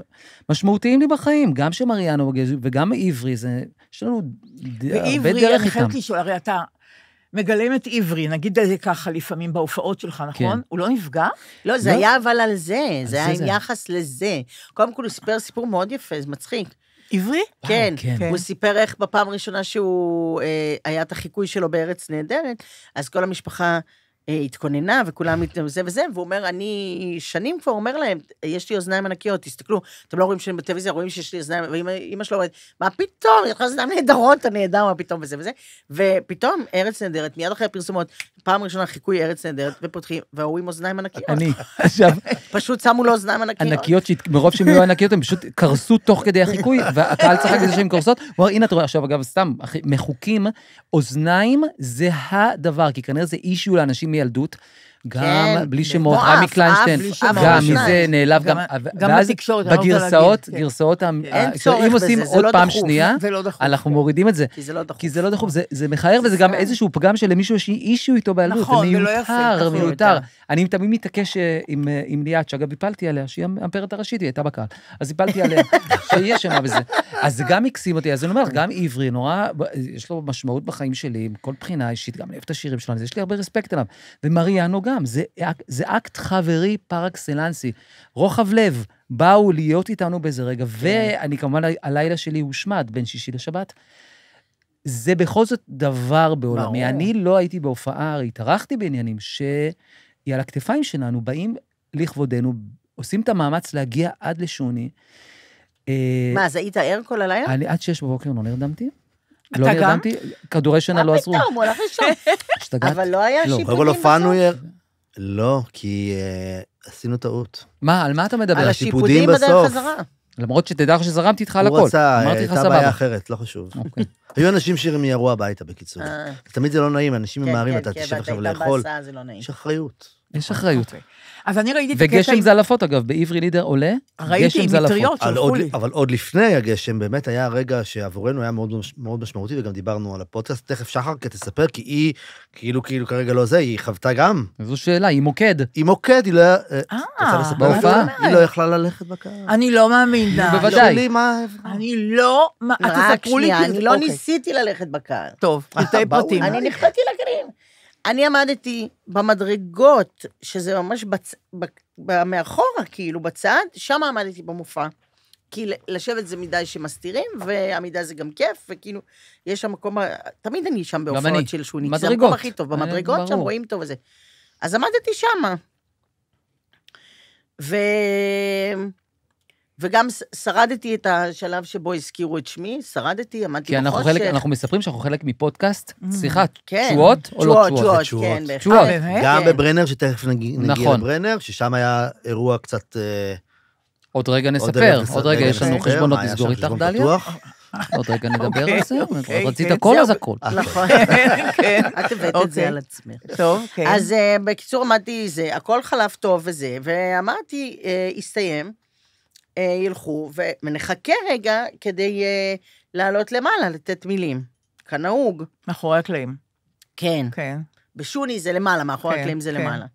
משמעותיים לי בחיים, גם שמריאנו וגם עברי, זה, יש לנו הרבה ועברי, דרך אני איתם. חייבת לשאול, הרי אתה מגלם את עברי, נגיד את זה ככה לפעמים בהופעות שלך, נכון? כן. הוא לא נפגע? לא, זה לא. היה אבל על זה, זה זה היה עם. יחס לזה. קודם כל, הוא סיפר סיפור מאוד יפה, זה מצחיק. עברי? כן, כן. כן. הוא סיפר איך בפעם הראשונה שהוא, אה, היה את החיקוי שלו בארץ נהדרת, אז כל המשפחה אה, התכוננה, וכולם זה וזה, והוא אומר, אני שנים כבר אומר להם, יש לי אוזניים ענקיות, תסתכלו, אתם לא רואים שאני בטלוויזיה, רואים שיש לי אוזניים, ואימא שלו אומרת, מה פתאום, יש לך אוזניים נהדרות, אתה נהדר, מה פתאום, וזה וזה. ופתאום, ארץ נהדרת, מיד אחרי הפרסומות, פעם ראשונה חיקוי ארץ נהדרת, ופותחים, וההוא עם אוזניים ענקיות. אני, עכשיו, פשוט שמו לו אוזניים ענקיות. ענקיות, שמרוב שהן היו ענקיות, הן פשוט קרסו תוך כדי החיקוי, והקהל צחק על זה שהן קורסות. הוא אמר, הנה, אתה רואה, עכשיו, אגב, סתם, מחוקים, אוזניים זה הדבר, כי כנראה זה אישיו לאנשים mise à le doute. גם כן, בלי כמו שמות, אף, רמי קליינשטיין. גם. מזה נעלב, גם, גם- בתקשורת, אני לא רוצה בגרסאות, להגיד, כן. גרסאות, ה- אין ה- צורך אם בזה, עושים זה עוד לא פעם דחוף. שנייה, זה לא דחוף. אנחנו כן. מורידים את זה. כי זה לא דחוף. כי זה לא דחוף, זה, זה מכער, וזה גם סתם. איזשהו פגם שלמישהו יש אישיו איתו בעלות. נכון, זה ולא יפה, מיותר. מיותר. אני תמיד מתעקש אה, עם, אה, ליאת, שאגב, הפלתי עליה, שהיא המפרת הראשית, היא הייתה בקהל. אז הפלתי עליה, שהיא אשמה בזה. אז זה גם הקסים אותי, אז אני אומר לך, גם עברי, נורא, יש לו משמעות בחיים שלי, מכל בחינה אישית, גם אני אוהב את השירים שלנו, אז יש לי הרבה רספקט אליו. ומריאנו גם, זה, אק- זה אקט חברי פר אקסלנסי. רוחב לב, באו להיות איתנו באיזה רגע, ואני כמובן, הלילה שלי הושמד בין שישי לשבת. זה בכל זאת דבר בעולמי. ברור. אני לא הייתי בהופעה, הרי התארחתי בעניינים שהיא על הכתפיים שלנו, באים לכבודנו, עושים את המאמץ להגיע עד לשוני. אה, מה, אז היית ער כל הלילה? אני עד שש בבוקר לא נרדמתי. לא? נרדמתי, כדורי שינה לא מה עזרו. פתאום, הוא הלך לישון. השתגעת? אבל לא היה לא. שיפוטים קודם כל הופענו... בסוף? לא, כי אה, עשינו טעות. מה, על מה אתה מדבר? על השיפודים בדרך בסוף. חזרה. למרות שתדע לך שזרמתי איתך על הוא הכל. רצה, אמרתי לך הייתה בעיה. אחרת, לא חשוב. אוקיי. היו אנשים שמיהרו הביתה, בקיצור. אה. תמיד זה לא נעים, אנשים כן, ממהרים, כן, אתה כן, תשב עכשיו לאכול. לא נעים. יש אחריות. יש אחריות. אז אני ראיתי את הקטע וגשם עם... זלעפות, אגב, בעברי לידר עולה, ראיתי גשם עם זלעפות. מטריות עוד, לי. אבל עוד לפני הגשם, באמת היה רגע שעבורנו היה מאוד, מאוד משמעותי, וגם דיברנו על הפודקאסט. תכף שחר תספר, כי היא, כאילו, כאילו כרגע לא זה, היא חוותה גם. זו שאלה, היא מוקד. היא מוקד, היא לא... אה, אה, רוצה לספר? מה בהופעה? היא לא יכלה ללכת בקהל. אני לא מאמינה. בוודאי. אני לא... אז רק תספרו לי... אני לא אוקיי. ניסיתי ללכת בקהל. טוב, פרטי באו, פרטים. אני נכנסתי לגנים. אני עמדתי במדרגות, שזה ממש בצ... ב... ב... מאחורה, כאילו, בצד, שם עמדתי במופע. כי לשבת זה מדי שמסתירים, ועמידה זה גם כיף, וכאילו, יש שם מקום, תמיד אני שם. בהופעות של שונית, זה. המקום הכי טוב, במדרגות שם ברור. רואים טוב וזה. אז עמדתי שמה. ו... וגם שרדתי את השלב שבו הזכירו את שמי, שרדתי, עמדתי כי אנחנו בחושך. חלק, אנחנו מספרים שאנחנו חלק מפודקאסט, סליחה, כן. תשואות או לא תשואות? תשואות, תשואות. כן, בהחלט. תשואות. באמת? גם כן. בברנר, שתכף נגיע נכון. לברנר, ששם היה אירוע קצת... אה, עוד רגע נספר, עוד רגע יש לנו חשבונות לסגור איתך, דליה. עוד רגע נדבר אוקיי, על זה. אוקיי, רצית כן, הכל. אז הכל. נכון. כן. את הבאת את אוקיי. זה על עצמך. טוב, כן. אז אה, בקיצור, עמדתי זה, הכל חלף טוב וזה, ואמרתי, אה, הסתיים, אה, ילכו, ו- ונחכה רגע כדי אה, לעלות למעלה, לתת מילים. כנהוג. מאחורי הקלעים. כן. כן. בשוני זה למעלה, מאחורי כן, הקלעים זה כן. למעלה.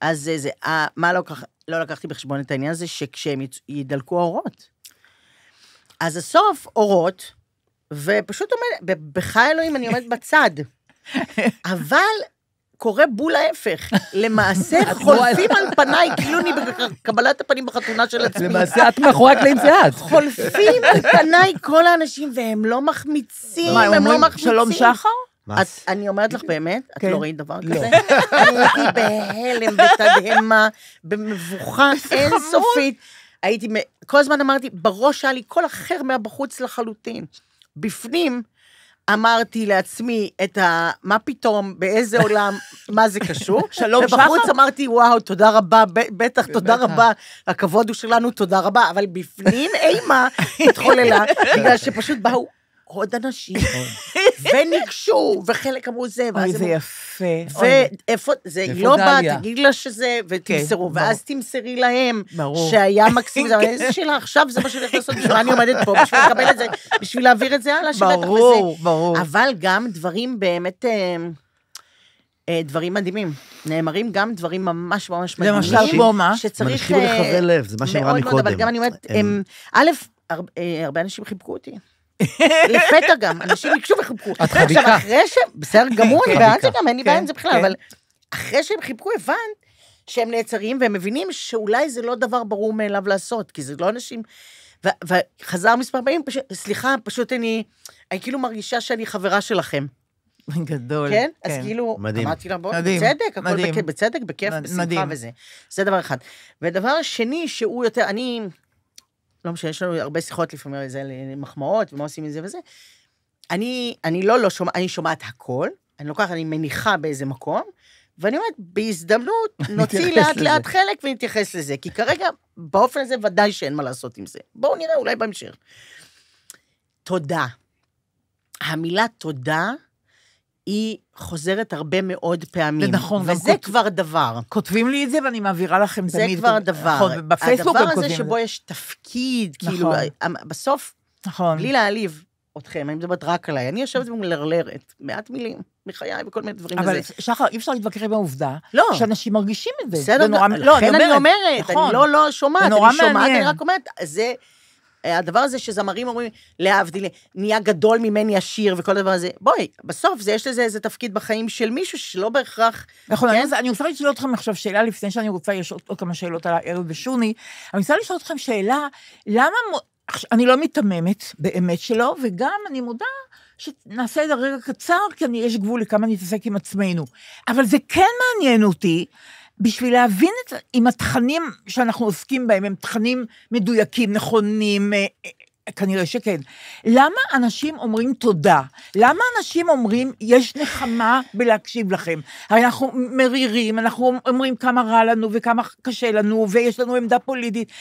אז זה, זה, אה, מה לא, לקח, לא לקחתי בחשבון את העניין הזה, שכשהם ידלקו האורות. אז הסוף, אורות, ופשוט עומד, בחי אלוהים אני עומדת בצד. אבל קורה בול ההפך. למעשה חולפים על פניי, כאילו אני בקבלת הפנים בחתונה של עצמי. למעשה, את מאחורי הקלעים זה את. חולפים על פניי כל האנשים, והם לא מחמיצים, מה, הם לא אומרים מחמיצים. שלום שחר? את, אני אומרת לך באמת, את כן. לא ראית דבר לא. כזה? אני הייתי בהלם, בתדהמה, במבוכה אינסופית. הייתי, כל הזמן אמרתי, בראש היה לי קול אחר מהבחוץ לחלוטין. בפנים אמרתי לעצמי את ה... מה פתאום, באיזה עולם, מה זה קשור? שלום, ובחוץ שחר? אמרתי, וואו, תודה רבה, בטח, תודה. רבה, הכבוד הוא שלנו, תודה רבה, אבל בפנים אימה התחוללה, בגלל שפשוט באו עוד אנשים, וניגשו, וחלק אמרו זה, אוי, ואז זה הם... יפה. אוי, ואיפה, זה, לא דליה? תגיד לה שזה, ותמסרו, ברור. ואז תמסרי להם. שהיה מקסים, זה אבל איזה שאלה עכשיו, זה מה שאני הולכת לעשות, בשביל מה אני עומדת פה, בשביל לקבל את זה, בשביל להעביר את זה הלאה, שבטח וזה. ברור, ברור. אבל גם דברים באמת, אה, אה, דברים מדהימים. נאמרים גם דברים ממש ממש מדהימים. למשל, כמו מה? שצריך... מנשים אה, לחבר לב, זה מה שאמרה מאוד מאוד, אבל מקודם. גם אני אומרת, א', הר- אה, הרבה אנשים חיבקו אותי. לפתע גם, אנשים ניגשו וחיבקו. את חביקה. עכשיו, אחרי ש... בסדר גמור, אני כן, בעד זה. גם, אין לי כן, בעיה עם זה בכלל, כן. אבל אחרי שהם חיבקו, הבנת שהם נעצרים, והם מבינים שאולי זה לא דבר ברור מאליו לעשות, כי זה לא אנשים... וחזר מספר פעמים, פשוט, סליחה, פשוט אני, אני כאילו מרגישה שאני חברה שלכם, גדול. כן? אז כאילו, מדהים. אמרתי לה, בוא, מדהים, בצדק, הכל מדהים. בצדק, בכיף, בשמחה. וזה. זה דבר אחד. ודבר שני, שהוא יותר, אני, לא משנה, יש לנו הרבה שיחות לפעמים על זה, למחמאות, ומה עושים מזה וזה. אני, אני לא לא שומעת, אני שומעת הכל, אני לוקחת, אני מניחה באיזה מקום, ואני אומרת, בהזדמנות, נוציא לאט. לאט חלק ונתייחס לזה, כי כרגע, באופן הזה ודאי שאין מה לעשות עם זה. בואו נראה, אולי בהמשך. תודה. המילה תודה, היא חוזרת הרבה מאוד פעמים. זה נכון, וזה כות- כבר דבר. כותבים לי את זה ואני מעבירה לכם זה תמיד. כבר דבר. נכון, בפייסבוק הדבר הזה את זה. שבו יש תפקיד, נכון. כאילו, בסוף, נכון. בלי להעליב אתכם, אני מדברת רק עליי, אני יושבת ומלרלרת, מעט מילים מחיי וכל מיני דברים אבל כזה. שחר, אי אפשר להתווכח עם העובדה לא. שאנשים מרגישים את זה. בסדר, זה נורא, גם- לא, לכן אני אומרת, נכון. אני לא לא שומעת, זה אני שומעת, מעניין. אני רק אומרת, זה... הדבר הזה שזמרים אומרים, להבדיל, נהיה גדול ממני עשיר וכל הדבר הזה, בואי, בסוף זה, יש לזה איזה תפקיד בחיים של מישהו שלא בהכרח... נכון, כן? אני רוצה- אני רוצה לשאול אתכם עכשיו שאלה לפני שאני רוצה, יש עוד עוד כמה שאלות על הערב בשוני. אני רוצה לשאול אתכם שאלה, למה, אני לא מיתממת, באמת שלא, וגם אני מודה שנעשה את זה רגע קצר, כי אני, יש גבול לכמה נתעסק עם עצמנו. אבל זה כן מעניין אותי, בשביל להבין את, אם התכנים שאנחנו עוסקים בהם הם תכנים מדויקים, נכונים, אה, אה, כנראה שכן. למה אנשים אומרים תודה? למה אנשים אומרים, יש נחמה בלהקשיב לכם? הרי אנחנו מרירים, אנחנו אומרים כמה רע לנו וכמה קשה לנו, ויש לנו עמדה פוליטית.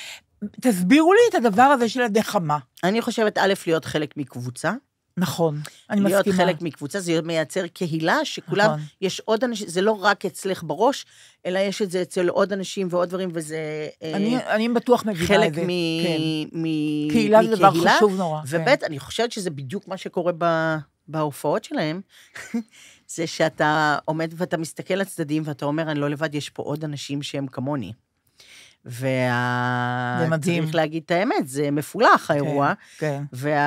תסבירו לי את הדבר הזה של הנחמה. אני חושבת, א', להיות חלק מקבוצה. נכון, אני להיות מסכימה. חלק מקבוצה, זה מייצר קהילה שכולם, נכון. יש עוד אנשים, זה לא רק אצלך בראש, אלא יש את זה אצל עוד אנשים ועוד דברים, וזה אה, אני, אני בטוח מבינה את חלק זה. מ... כן. מ... קהילה זה דבר חשוב נורא. וב', כן. אני חושבת שזה בדיוק מה שקורה ב... בהופעות שלהם, זה שאתה עומד ואתה מסתכל לצדדים ואתה אומר, אני לא לבד, יש פה עוד אנשים שהם כמוני. וה... זה מדהים. צריך להגיד את האמת, זה מפולח האירוע. כן. וה...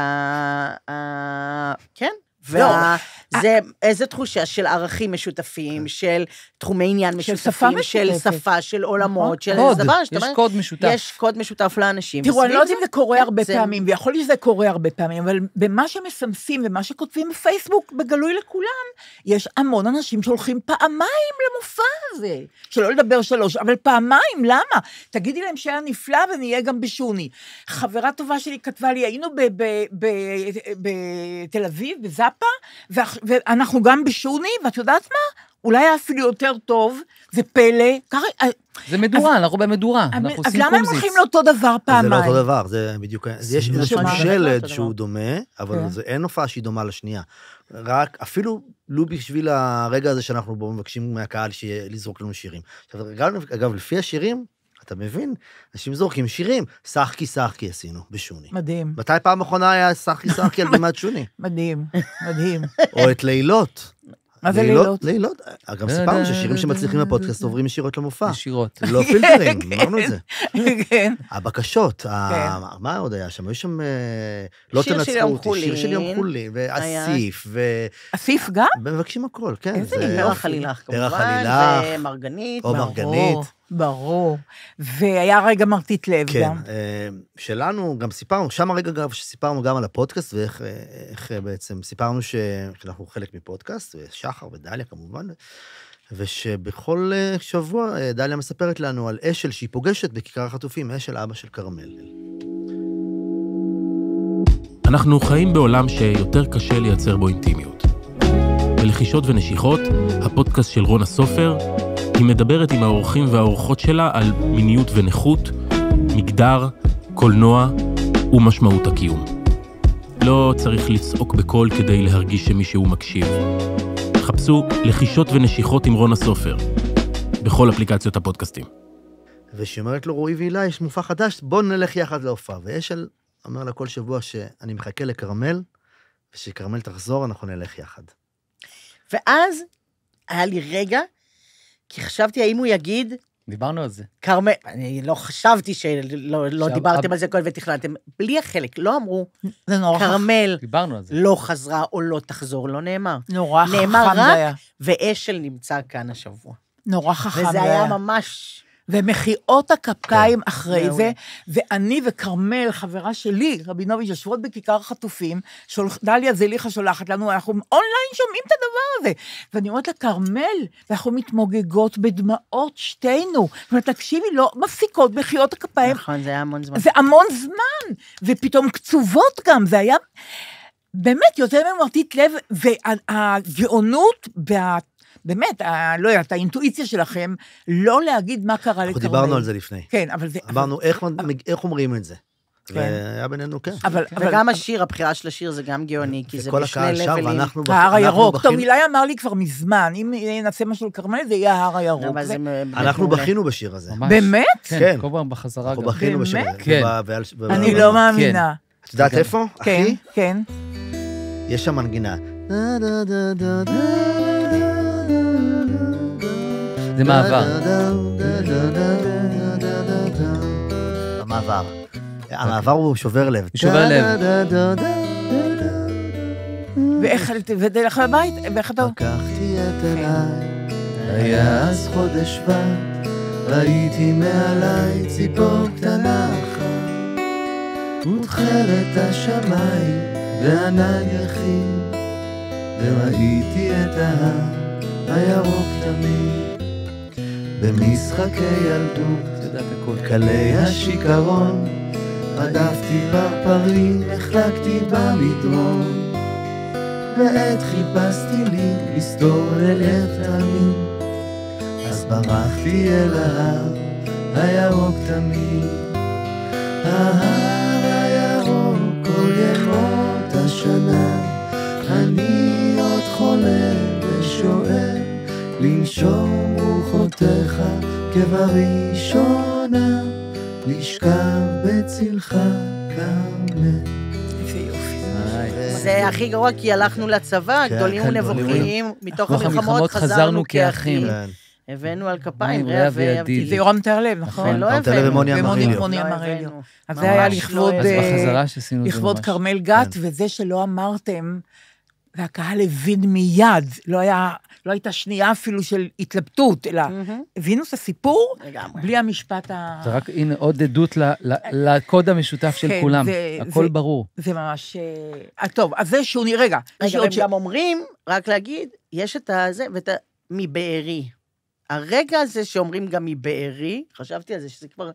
ה... כן. לא, וה... זה איזה תחושה של ערכים משותפים, של תחומי עניין משותפים, של. שפה, של עולמות, של איזה דבר יש קוד משותף. יש קוד משותף לאנשים. תראו, אני לא יודעת אם זה קורה כן, הרבה פעמים, ויכול להיות שזה קורה הרבה פעמים, אבל במה שמסמסים ומה שכותבים בפייסבוק בגלוי לכולם, יש המון אנשים שהולכים פעמיים למופע הזה. שלא לדבר שלוש, אבל פעמיים, למה? תגידי להם שהיה נפלא ונהיה גם בשוני. חברה טובה שלי כתבה לי, היינו בתל אביב, בזאפה, ואח- ואנחנו גם בשוני, ואת יודעת מה? אולי היה אפילו יותר טוב, זה פלא. ככה, זה מדורה, אנחנו במדורה, אנחנו אז עושים למה הם קומזיץ. הולכים לאותו דבר פעמיים? זה לא אותו דבר, זה בדיוק... אז יש איזשהו לא שלד דבר. שהוא דומה, אבל כן. זה- אין הופעה שהיא דומה לשנייה. רק, אפילו לו בשביל הרגע הזה שאנחנו בו מבקשים מהקהל לזרוק לנו שירים. עכשיו, אגב, לפי השירים, אתה מבין, אנשים זורקים שירים. שחקי שחקי עשינו, בשוני. מדהים, מתי פעם אחרונה היה שחקי שחקי על בימת שוני? מדהים, מדהים. או את לילות. מה זה לילות? לילות. גם סיפרנו ששירים שמצליחים בפודקאסט עוברים ישירות למופע. ישירות. לא פילטרים, כן. אמרנו את זה. כן. הבקשות, ה- מה עוד היה שם? היו שם... אה, לא תנצחו אותי, שיר של יום חולין. היה. ואסיף, אסיף גם? ומבקשים הכל, כן. איזה זה- פרח עלילך פרח כמובן, עלילך, ומרגנית. או. מרגנית. ברור. והיה רגע מרטיט לב כן, גם. אה, שלנו, גם סיפרנו, שם הרגע אגב שסיפרנו גם על הפודקאסט, ואיך אה, איך, אה, בעצם סיפרנו ש- שאנחנו חלק מפודקאסט, ושחר ודליה כמובן, ושבכל שבוע דליה מספרת לנו על אשל שהיא פוגשת בכיכר החטופים, אשל אבא של כרמל. אנחנו חיים בעולם שיותר קשה לייצר בו אינטימיות. בלחישות ונשיכות, הפודקאסט של רונה סופר, היא מדברת עם האורחים והאורחות שלה על מיניות ונכות, מגדר, קולנוע ומשמעות הקיום. לא צריך לצעוק בקול כדי להרגיש שמישהו מקשיב. חפשו לחישות ונשיכות עם רונה סופר, בכל אפליקציות הפודקאסטים. ושהיא אומרת לו, רועי והילה, יש מופע חדש, בוא נלך יחד להופעה. ואשל אומר לה כל שבוע שאני מחכה לכרמל, ושכרמל תחזור, אנחנו נלך יחד. ואז היה לי רגע, כי חשבתי האם הוא יגיד, דיברנו על זה. כרמל, אני לא חשבתי שלא לא עכשיו, דיברתם אב- על זה כל ותכננתם, בלי החלק, לא אמרו, זה נורא. כרמל דיברנו על זה. לא חזרה או לא תחזור, לא נאמר. נורא חכם נאמר זה רק- היה. ואשל נמצא כאן השבוע. נורא חכם וזה זה היה היה. ממש... ומחיאות הכפיים אחרי מעולה. זה, ואני וכרמל, חברה שלי, רבינוביץ', יושבות בכיכר החטופים, שולח- דליה זליכה שולחת לנו, אנחנו אונליין שומעים את הדבר הזה. ואני אומרת לה, כרמל, ואנחנו מתמוגגות בדמעות, שתינו. זאת אומרת, תקשיבי, לא מפסיקות מחיאות הכפיים. נכון, זה היה המון זמן. זה המון זמן, ופתאום קצובות גם, זה היה באמת יותר ממרטיט לב, והגאונות, וה... באמת, ה... לא יודעת, האינטואיציה שלכם, לא להגיד מה קרה לכרמל. אנחנו דיברנו על זה לפני. כן, אבל זה... אמרנו, איך, איך אומרים את זה? כן. והיה בינינו, כן. אבל, אבל, וגם השיר, הבחירה של השיר זה גם גאוני, כי זה וכל בשני הקהל שר, לבלים. ואנחנו... בכ- ההר הירוק. טוב, אילי אמר לי כבר מזמן, אם נעשה משהו לכרמל, זה יהיה ההר הירוק. באמת אנחנו מעולה. בכינו בשיר הזה. באמת? כן, כן. כל פעם בחזרה אנחנו גם. בכינו בשיר הזה. כן. אני לא מאמינה. את יודעת כן. איפה? כן, אחי? כן. יש שם מנגינה. זה מעבר. המעבר. המעבר הוא שובר לב. שובר לב. ואיך, ותלך לבית, ואיך אתה... לקחתי את עיניי, היה אז חודש שבט, ראיתי מעליי ציפור קטנה אחת, ותכלת השמיים וענן יחיד, וראיתי את ההר הירוק תמיד, במשחקי ילדות. קלי השיכרון, רדפתי פרפרים, החלקתי במדרון, ועת חיפשתי לי מסתור ללב תמיד, אז ברחתי אל ההר הירוק תמיד, ההר הירוק כל ימות השנה, אני עוד חולם ושואל, לנשום רוחותיך כבראשונה, לשכב בצלך יופי. זה הכי גרוע, כי הלכנו לצבא, כן, גדולים כן, ונבוכים, מתוך המלחמות חזרנו כאחים. הבאנו על כפיים, ריאה וידיד. זה יורם טהרלב, נכון? נכון. לא טהרלב הבאנו. ומוני ומוני אמריליו. לא. אז זה היה לכבוד... לא אה, לכבוד ממש. כרמל גת, כן. וזה שלא אמרתם, והקהל הבין מיד, לא היה, לא הייתה שנייה אפילו של התלבטות, אלא מהמם. הבינו את הסיפור לגמרי. בלי המשפט ה... זה רק, הנה, עוד עדות ל- ל- לקוד המשותף של כן, כולם. זה- הכל זה- ברור. זה ממש... אה, אה, טוב, אז זה שוני, רגע. רגע, והם גם אומרים, רק להגיד, יש את הזה ואת ה... מבארי. הרגע הזה שאומרים גם מבארי, חשבתי על זה, שזה כבר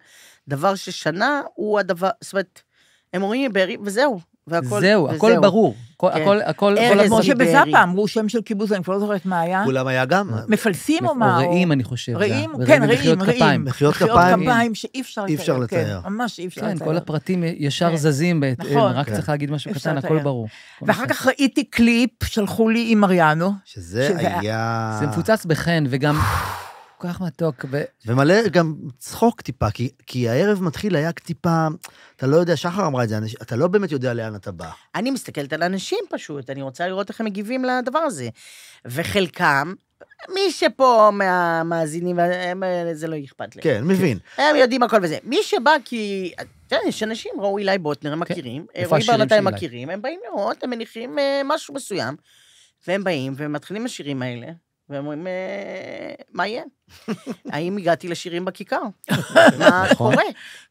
דבר ששנה הוא הדבר, זאת אומרת, הם אומרים מבארי, וזהו. והכל, זהו, הכל וזהו. ברור. הכל, כן. הכל, הכל, ארז כל כמו. שבזאפה אמרו שם של קיבוץ, אני כבר לא זוכרת מה היה. כולם היה גם? מפלסים או או מה? או- רעים, אני חושב. רעים. כן, רעים, כפיים. רעים. מחיאות מחיאות כפיים. כפיים שאי אפשר אי אפשר לתאר. כן, ממש אי אפשר כן, לתאר. כל הפרטים ישר כן. זזים בהתאם, נכון. רק כן. צריך להגיד משהו קטן, הכל לתאר. ברור. ואחר כך ראיתי קליפ, שלחו לי עם מריאנו. שזה היה... זה מפוצץ בחן, וגם כך מתוק, ו... ומלא גם צחוק טיפה, כי, כי הערב מתחיל היה טיפה, אתה לא יודע, שחר אמרה את זה, אנש- אתה לא באמת יודע לאן אתה בא. אני מסתכלת על אנשים פשוט, אני רוצה לראות איך הם מגיבים לדבר הזה. וחלקם, מי שפה מהמאזינים, הם, אה, זה לא אכפת להם. כן, מבין. הם יודעים הכל וזה. מי שבא כי... אתה יודע, יש אנשים, ראו אילי בוטנר, הם כן. מכירים, איפה רועי של אילי? מכירים, הם באים לראות, הם מניחים אה, משהו מסוים, והם באים ומתחילים השירים האלה, והם אומרים, אה, מה יהיה? האם הגעתי לשירים בכיכר? מה נכון. קורה?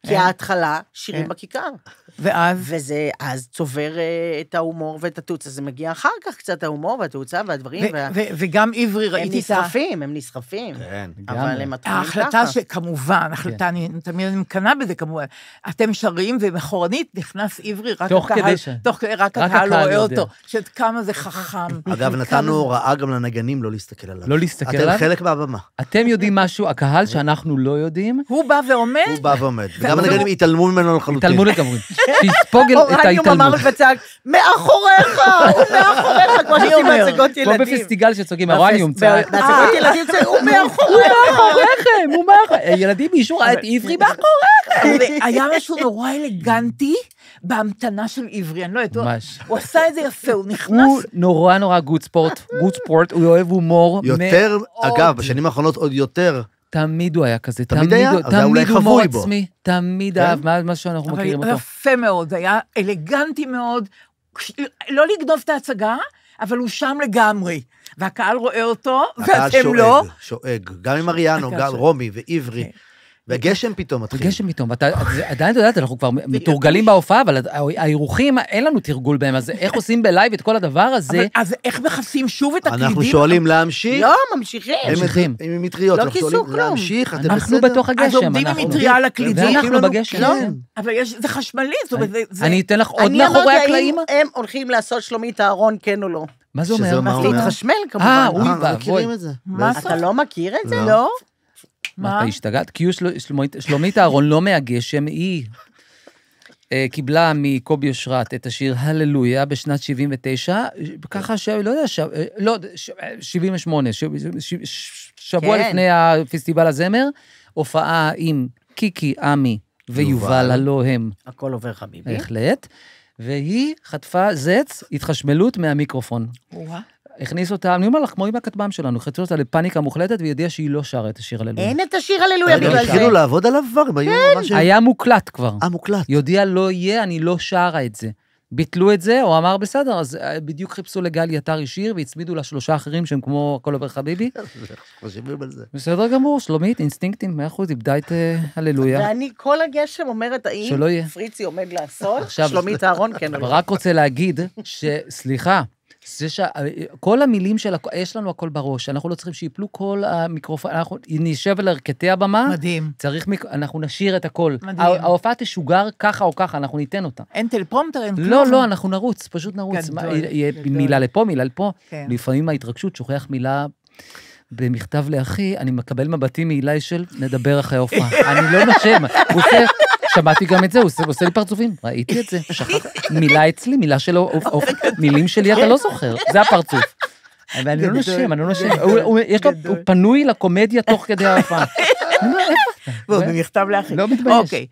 כי כן. ההתחלה, שירים כן. בכיכר. ואז, וזה אז צובר אה, את ההומור ואת התאוצה. זה מגיע אחר כך קצת ההומור והתאוצה והדברים, וגם עברי, הם ראיתי את ה... נסחפים, הם נסחפים. כן. אבל לגמרי. הם מתחילים ככה. ההחלטה שכמובן, החלטה, אני תמיד אני מקנאה בזה כמובן, אתם שרים ומחורנית נכנס עברי, רק תוך הקהל, כדי ש- תוך כדי, רק הקהל רואה. אותו, שעד כמה זה חכם. אגב, נתנו הוראה גם לנגנים לא להסתכל עליו. לא להסתכל אתם עליו. חלק מהבמה. אתם יודעים משהו, הקהל שאנחנו לא יודעים, הוא בא ואומר, הוא בא ועומד. וגם הנגנים התעלמו ממנו לחלוטין. התעלמו לגמרי. שיספוג את אורניום אמר ההתעלמות. וצעק, מאחוריך, הוא מאחוריך, כמו שעושים אומר? בהצגות כמו ילדים. בפסטיגל שצועקים, אורניום צעק. בהצגות ילדים צועק, הוא מאחוריך. מאחוריכם, הוא מאחוריכם. ילדים באישור, את עברי מאחוריכם. היה משהו נורא אלגנטי בהמתנה של עברי, אני לא יודעת, הוא- ממש. הוא עשה את זה יפה, הוא נכנס, הוא נורא נורא good sport, good sport, הוא אוהב הומור. יותר, מאוד. אגב, בשנים האחרונות עוד יותר. תמיד הוא היה כזה, תמיד תמיד היה? הוא- אז זה אולי תמיד הומור חבוי בו. עצמי, תמיד כן? אהב, מה מה שאנחנו מכירים אותו. יפה מאוד, היה אלגנטי מאוד, לא לגנוב את ההצגה, אבל הוא שם לגמרי, והקהל רואה אותו, הקהל ואתם שואג, לא. שואג. גם עם אריאנו, הקהל גם שואג. רומי ועברי. כן. והגשם פתאום מתחיל. גשם פתאום, ואתה עדיין, אתה יודעת, אנחנו כבר מתורגלים בהופעה, אבל האירוחים, אין לנו תרגול בהם, אז איך עושים בלייב את כל הדבר הזה? אז איך מכסים שוב את הקלידים? אנחנו שואלים להמשיך. לא, ממשיכים. הם ממשיכים. עם מטריות, לא אנחנו שואלים. להמשיך, אתם אנחנו בסדר? בתוך הגשם. אז עומדים עם אנחנו- מטריה על הקלידים. ואנחנו כאילו בגשם, לא, כן. אבל זה חשמלי, זאת אומרת, זה-. אני אתן לך עוד אני מאחורי אמרתי, הקלעים? האם הם הולכים לעשות שלומית אהרון, כן או לא? מה זה שזה אומר? מה הוא אז אומר? להתחשמל, אה, כמובן. אוי אה, ואבוי. לא. אתה לא מכיר את זה? לא. מה? אתה השתגעת? כי שלומית- אהרון לא מהגשם, היא אה, קיבלה מקובי אושרת את השיר הללויה בשנת 79, ככה ש... לא יודע, ש... אה, לא, ש... 78, ש... ש... ש... שבוע כן. לפני הפסטיבל הזמר, הופעה עם קיקי, עמי ויובל, יובל. הלא הם, הכל עובר חביבי. בהחלט, והיא חטפה זץ, התחשמלות מהמיקרופון. וואה. הכניס אותה, אני אומר לך, כמו עם הכטב"ם שלנו, הכניסו אותה לפאניקה מוחלטת, והיא הודיעה שהיא לא שרה את השיר הללויה. אין את השיר הללויה בגלל זה. התחילו לעבוד עליו כבר? הם היו ממש... היה מוקלט כבר. אה, מוקלט. היא הודיעה, לא יהיה, אני לא שרה את זה. ביטלו את זה, הוא אמר, בסדר, אז אה, בדיוק חיפשו לגלי עטרי שיר, והצמידו לה שלושה אחרים שהם כמו הכל עובר חביבי. חושבים על זה. בסדר גמור, שלומית, אינסטינקטים, מאה אחוז, איבדה את אה, הללויה. ואני כל הגשם אומרת, האם. פריצי עומד לעשות? שלומית אהרון, כן או אבל? רק רוצה להגיד, שסליחה, זה שכל המילים של, יש לנו הכל בראש, אנחנו לא צריכים שיפלו כל המיקרופון, אנחנו נשב על ערכתי הבמה, מדהים. צריך, מיק- אנחנו נשיר את הכל. מדהים. הה- ההופעה תשוגר ככה או ככה, אנחנו ניתן אותה. אין טלפרומטר, אין כלום. לא, לא, אנחנו נרוץ, פשוט נרוץ. גדול, מה, יהיה גדול. מילה לפה, מילה לפה. כן. לפעמים ההתרגשות שוכח מילה במכתב לאחי, אני מקבל מבטים מאילי של נדבר אחרי ההופעה. אני לא נושם, הוא עושה שמעתי גם את זה, הוא עושה- לי פרצופים. ראיתי את זה, שכח... מילה אצלי, מילה שלו, מילים שלי אתה לא זוכר, זה הפרצוף. אבל אני לא נושם, אני לא נושם. הוא- פנוי לקומדיה תוך כדי ההופעה. ועוד במכתב לאחי. לא מתבייש. אוקיי,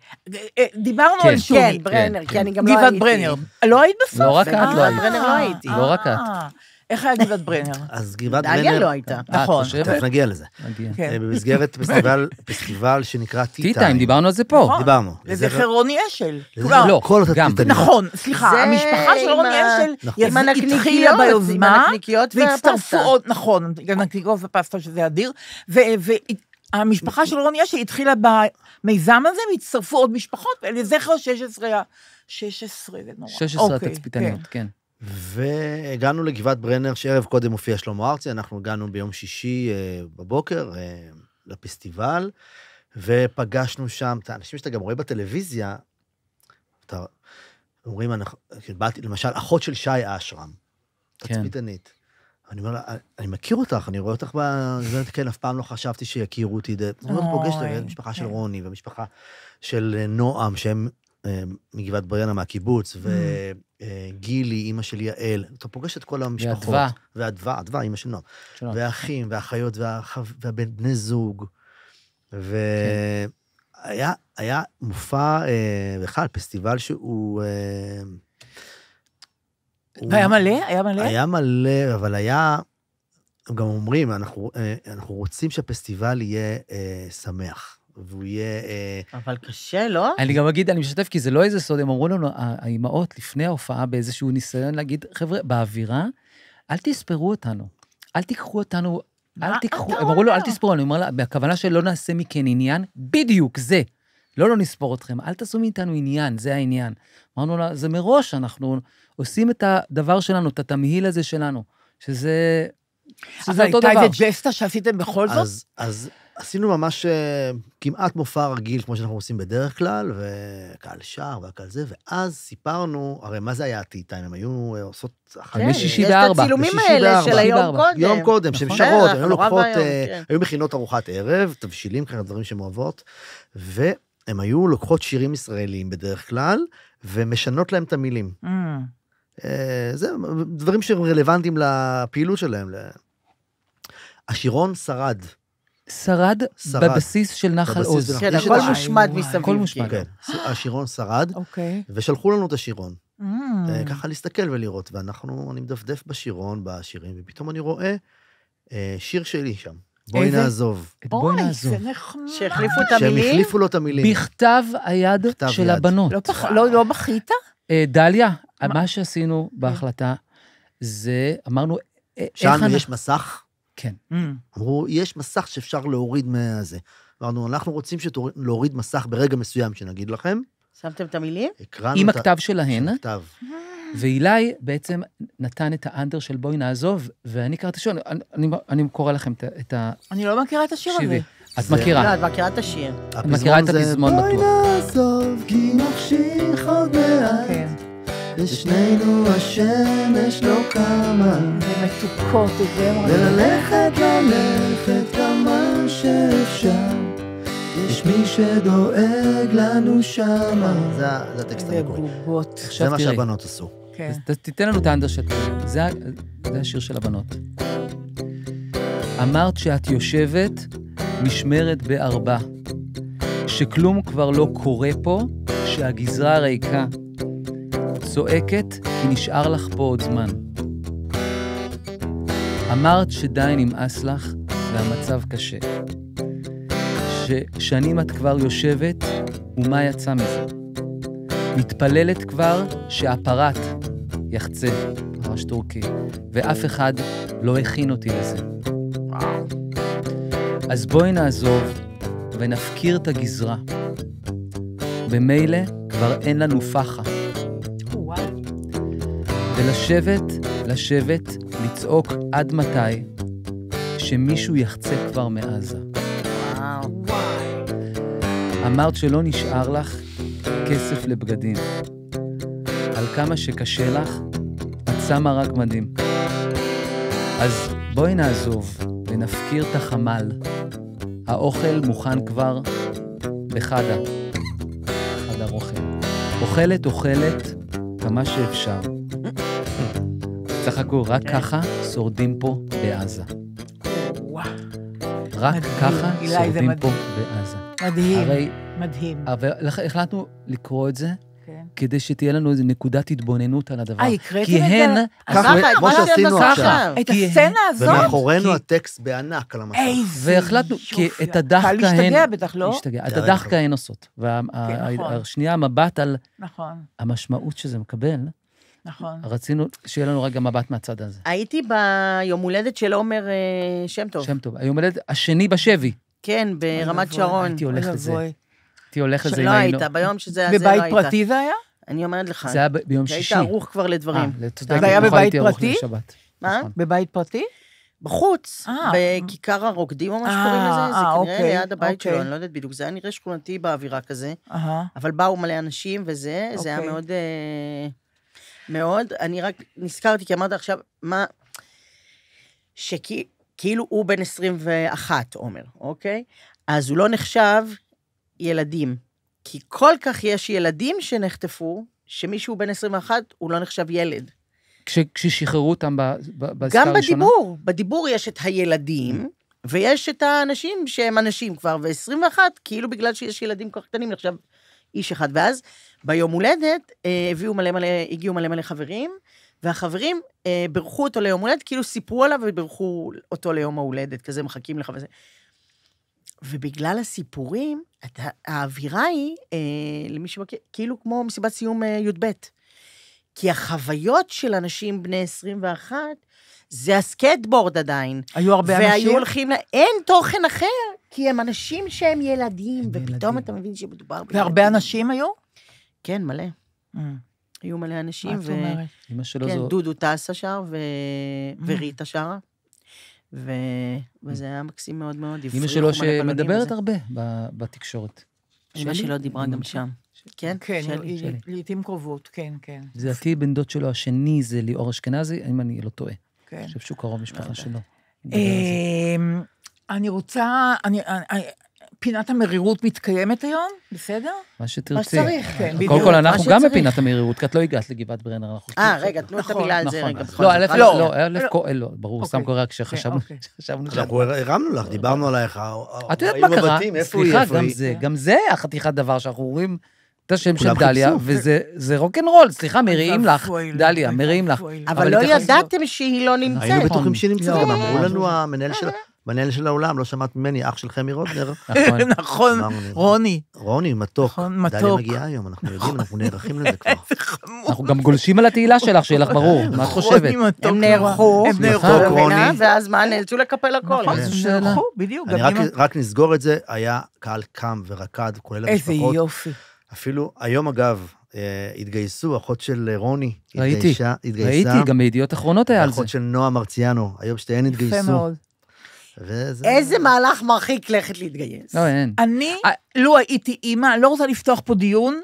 אה, דיברנו כן, על שוני. כן, ברנר, כי אני גם לא גבעת הייתי. ברנר. לא היית בסוף? לא רק את אה, לא היית. ברנר לא הייתי. לא רק את. אה, איך היה גבעת ברנר? אז גבעת דליה ברנר, לא הייתה. את נכון. תכף נגיע לזה. מגיע. כן. אה, במסגרת פסטיבל, שנקרא טי טי טיים, דיברנו על זה פה. נכון. דיברנו. לזכר רוני אשל. לזכר לא, כל גם. התקליטנים. נכון, סליחה, המשפחה של רוני אשל נכון. התחילה עם ביוזמה, הנקניקיות והצטרפו והפסטה. עוד, נכון, הנקניקיות והפסטה שזה אדיר, והמשפחה של רוני אשל התחילה במיזם הזה, והצטרפו עוד משפחות, ולזכר 16 ה... 16, זה נורא. 16 אוקיי, התצפיתניות, כן. והגענו לגבעת ברנר, שערב קודם הופיע שלמה ארצי, אנחנו הגענו ביום שישי אה, בבוקר אה, לפסטיבל, ופגשנו שם את האנשים שאתה גם רואה בטלוויזיה, אתה, אומרים, אנחנו, באתי, למשל, אחות של שי אשרם, כן. תצפיתנית. אני אומר לה, אני מכיר אותך, אני רואה אותך ב... היא אומרת, כן, אף פעם לא חשבתי שיכירו אותי. אני אומרת, פוגש אוי, את המשפחה של כן. רוני, והמשפחה של אה, נועם, שהם מגבעת ברנר מהקיבוץ, וגילי, אימא של יעל. אתה פוגש את כל המשפחות. ואדווה. ואדווה, אדווה, אימא של נועם. והאחים, והאחיות, והבני זוג. והיה היה מופע, אה, בכלל, פסטיבל שהוא... אה, הוא- והיה מלא? היה מלא? היה מלא, אבל היה... הם גם אומרים, אנחנו, אה, אנחנו רוצים שהפסטיבל יהיה אה, שמח, והוא יהיה... אה, אבל קשה, לא? אני גם אגיד, אני משתף, כי זה לא איזה סוד, הם אמרו לנו, האימהות, לפני ההופעה, באיזשהו ניסיון להגיד, חבר'ה, באווירה, אל תספרו אותנו. אל תיקחו אותנו, אל תיקחו, הם אמרו לו, אל אומר? תספרו, אני אומר לה, בכוונה שלא נעשה מכן עניין, בדיוק, זה. לא, לא נספור אתכם, אל תעשו מאיתנו עניין, זה העניין. אמרנו לה, זה מראש, אנחנו עושים את הדבר שלנו, את התמהיל הזה שלנו, שזה... אז שזה אותו הייתה דבר. איזה ג'סטה שעשיתם בכל זאת? אז, אז עשינו ממש אה, כמעט מופע רגיל, כמו שאנחנו עושים בדרך כלל, וקהל שר והקהל זה, ואז סיפרנו, הרי מה זה היה הטי טיים? הם היו אה, עושות... כן, יש את. הצילומים האלה. של היום. קודם. יום קודם, שהן נכון. שרות, היו נורא לוקחות, אה, כן. היו מכינות ארוחת ערב, תבשילים, כאלה דברים שהן אוהבות, והן היו לוקחות שירים ישראליים בדרך כלל, ומשנות להם את המילים. אה, זה דברים שהם רלוונטיים לפעילות שלהם. השירון שרד. שרד שרד. בבסיס של נחל עוז. כן, הכל מושמד מסביב. הכל מושמד. כן, השירון שרד, אוקיי. ושלחו לנו את השירון. Mm. אה, ככה להסתכל ולראות, ואנחנו, אני מדפדף בשירון, בשירים, ופתאום אני רואה אה, שיר שלי שם. בואי איזה? נעזוב. את בואי אוי, נעזוב. זה נחמד. שהחליפו את שהם המילים? החליפו לו את המילים. בכתב היד בכתב של יד. הבנות. לא פח- לא לא בכית? אה, דליה, מה? מה שעשינו בהחלטה, זה, אמרנו, אה, איך שאלנו, אנחנו... יש מסך? כן. Mm. אמרו, יש מסך שאפשר להוריד מהזה. אמרנו, אנחנו רוצים שתוריד- להוריד מסך ברגע מסוים, שנגיד לכם. שמתם את המילים? הקראנו עם את ה- הכתב שלהן, הכתב. ואילי בעצם נתן את האנדר של בואי נעזוב, ואני קראתי שוב, אני, אני, אני קורא לכם את ה- את ה... אני לא מכירה את השיר הזה. את מכירה. לא, את מכירה את השיר. את מכירה את הפזמון בואי בטוח. נעזוב, כי נמשיך עוד מעט. לשנינו השמש לא קמה. זה מתוקות, זה וללכת, ללכת כמה שאפשר. יש מי שדואג לנו שמה. זה הטקסט המקורי. זה מה שהבנות עשו. כן. אז תיתן לנו את האנדר של... זה, זה השיר של הבנות. אמרת שאת יושבת משמרת בארבע, שכלום כבר לא קורה פה, שהגזרה ריקה. צועקת כי נשאר לך פה עוד זמן. אמרת שדי נמאס לך והמצב קשה. ששנים את כבר יושבת, ומה יצא מזה? מתפללת כבר שהפרט יחצה, ממש טורקי, ואף אחד לא הכין אותי לזה. אז בואי נעזוב ונפקיר את הגזרה. במילא כבר אין לנו פחה. ולשבת, לשבת, לצעוק עד מתי שמישהו יחצה כבר מעזה. וואו. אמרת שלא נשאר לך כסף לבגדים. על כמה שקשה לך, את שמה רק מדים. אז בואי נעזוב ונפקיר את החמ"ל. האוכל מוכן כבר בחדה. חדה. אוכלת, אוכלת, כמה שאפשר. הכל, רק כן. ככה שורדים פה בעזה. רק ככה שורדים פה מדהים. בעזה. מדהים, מדהים. אבל החלטנו לקרוא את זה, כן. כדי שתהיה לנו איזו נקודת התבוננות על הדבר. אה, הקראתם כי את זה? הן... ככה, כמו שעשינו עכשיו. את הסצנה הזאת? ומאחורינו הטקסט בענק על המסך. איזה והחלטנו, כי יופי. את הדחקה קל הן... להשתגע בטח, לא? להשתגע. את כן, הדחקה נכון. הן עושות. נכון. והשנייה, המבט על נכון, המשמעות שזה מקבל, נכון. רצינו שיהיה לנו רגע מבט מהצד הזה. הייתי ביום הולדת של עומר אה, שם טוב. שם טוב. היום הולדת השני בשבי. כן, ברמת שרון. הייתי הולך לזה. הייתי הולך לזה אם היינו... היית, ביום שזה היה, זה לא בבית היית. פרטי זה היה? אני אומרת לך, זה היה ביום שישי. ערוך כבר לדברים. אה, זה היה בבית פרטי? מה? נכון. בבית פרטי? בחוץ, אה. בכיכר הרוקדים או מה שקוראים לזה, זה אה, כנראה אוקיי, ליד הבית שלו, אוקיי. אני לא יודעת בדיוק, זה היה נראה שכונתי באווירה כזה, אהה. אבל באו מלא אנשים וזה, זה היה אוקיי. מאוד, אה, מאוד, אני רק נזכרתי, כי אמרת עכשיו, מה, שכאילו הוא בן 21, עומר, אוקיי? אז הוא לא נחשב ילדים, כי כל כך יש ילדים שנחטפו, שמישהו בן 21 הוא לא נחשב ילד. כש- כששחררו אותם בעסקה גם הראשונה? בדיבור, בדיבור יש את הילדים, ויש את האנשים שהם אנשים כבר, ו-21, כאילו בגלל שיש ילדים כל כך קטנים, נחשב איש אחד. ואז ביום הולדת אה, הביאו מלא מלא, הגיעו מלא מלא חברים, והחברים אה, בירכו אותו ליום הולדת, כאילו סיפרו עליו ובירכו אותו ליום ההולדת, כזה מחכים לך וזה. ובגלל הסיפורים, את האווירה היא, אה, למי שמכיר, כאילו כמו מסיבת סיום אה, י"ב. כי החוויות של אנשים בני 21, זה הסקטבורד עדיין. היו הרבה אנשים? והיו הולכים. אין תוכן אחר, כי הם אנשים שהם ילדים, ופתאום. אתה מבין שמדובר בילדים. והרבה אנשים היו? כן, מלא. Mm, היו מלא אנשים, מה את אומרת? אמא שלו כן, זו... דודו טסה שר, ו... Mm. וריטה שרה. ו... וזה היה מקסים מאוד מאוד. אמא שלו שמדברת. הרבה ב- בתקשורת. אמא? שלו דיברה גם. שם. כן, כן. לעיתים קרובות, כן, כן. לדעתי בן דוד שלו השני זה ליאור אשכנזי, אם אני לא טועה. כן. אני חושב שהוא קרוב משפחה יודעת. שלו. אני רוצה, אני- אני- פינת המרירות מתקיימת היום, בסדר? מה שתרצי. שצריך, כן, קודם בדיוק, כל, מה אנחנו גם. בפינת המהירות, כי את לא הגעת לגבעת ברנר. אנחנו אה, רגע, תנו את נכון, המילה על זה נכון. רגע. לא, זאת. א', רק לא. לא, א', לא. כל- לא, ברור, סתם אוקיי. קורה כשחשבנו אוקיי. ש... אנחנו הרמנו לך, דיברנו עלייך. את יודעת מה קרה? סליחה, גם? זה, גם זה החתיכת דבר שאנחנו רואים את השם של דליה. וזה זה רוקנרול, סליחה, מריעים לך, דליה, אוי מריעים לך. אבל לא ידעתם שהיא לא נמצאת. היינו. בטוחים שהיא נמצאת, לא, גם אמרו. לנו המנהל של... מנהל של האולם, לא שמעת ממני, אח של חמי רודנר. נכון. נכון, רוני. רוני, מתוק. נכון, דליה מתוק. מגיעה היום, אנחנו יודעים, אנחנו נערכים לזה כבר. אנחנו גם גולשים על התהילה שלך, שיהיה לך ברור, מה את חושבת? הם. נערכו, הם נערכו. נכון? רוני. ואז מה, נאלצו לקפל הכל. נכון, שאלה. נערכו, בדיוק. אני רק- נסגור את זה, היה קהל קם ורקד, כולל איזה המשפחות. יופי. אפילו היום, אגב, אה, התגייסו, אחות של אה, רוני, ראיתי, התגייסה, ראיתי, גם בידיעות אחרונות היה על זה. ואחות של נועה מרציאנו, היום שתיהן יפה התגייסו. מאוד. וזה... איזה מהלך מרחיק לכת להתגייס. לא, אין. אני, לו הייתי אימא, אני לא רוצה לפתוח פה דיון,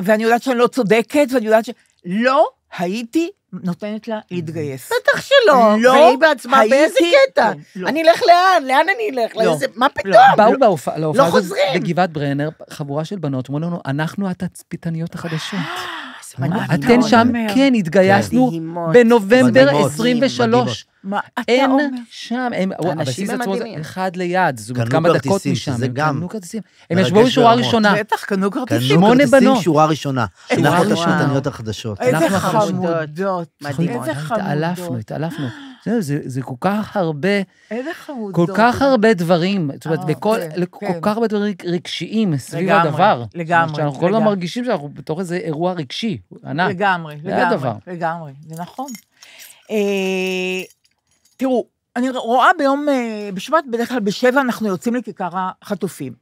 ואני יודעת שאני לא צודקת, ואני יודעת ש... לא הייתי נותנת לה להתגייס. בטח שלא, לא והיא בעצמה הייתי- באיזה קטע. כן, לא. אני אלך לאן? לאן אני אלך? לא. לאיזה... מה פתאום? באו להופעה הזאת חוזרים. בגבעת ברנר, חבורה של בנות, אמרו לנו, אנחנו התצפיתניות החדשות. אתן שם, אומר. כן, התגייסנו. בנובמבר מדהימות, 23. מה אתה אין אומר? שם, הם, האנשים הבסיס הם עצמו זה. אחד ליד, זאת אומרת כמה דקות משם. הם גם קנו כרטיסים. הם ישבו בשורה. ראשונה. בטח, קנו כרטיסים. קנו כרטיסים. שורה ראשונה. שורה אנחנו ראשונה. התשפטניות החדשות. איזה אנחנו חמודות. מדהימות. איזה חמודות. התעלפנו, התעלפנו. זהו, זה, זה כל כך הרבה, איזה חמודות. כל כך הרבה דברים, זאת אומרת, אה, בכל, כן, כל כן. כך הרבה דברים רגשיים סביב לגמרי, הדבר. לגמרי, אומרת, שאנחנו כל הזמן לגמרי. מרגישים שאנחנו בתוך איזה אירוע רגשי, ענק. לגמרי, זה לגמרי, הדבר. לגמרי, זה נכון. אה, תראו, אני רואה ביום, אה, בשבת, בדרך כלל בשבע אנחנו יוצאים לכיכר החטופים.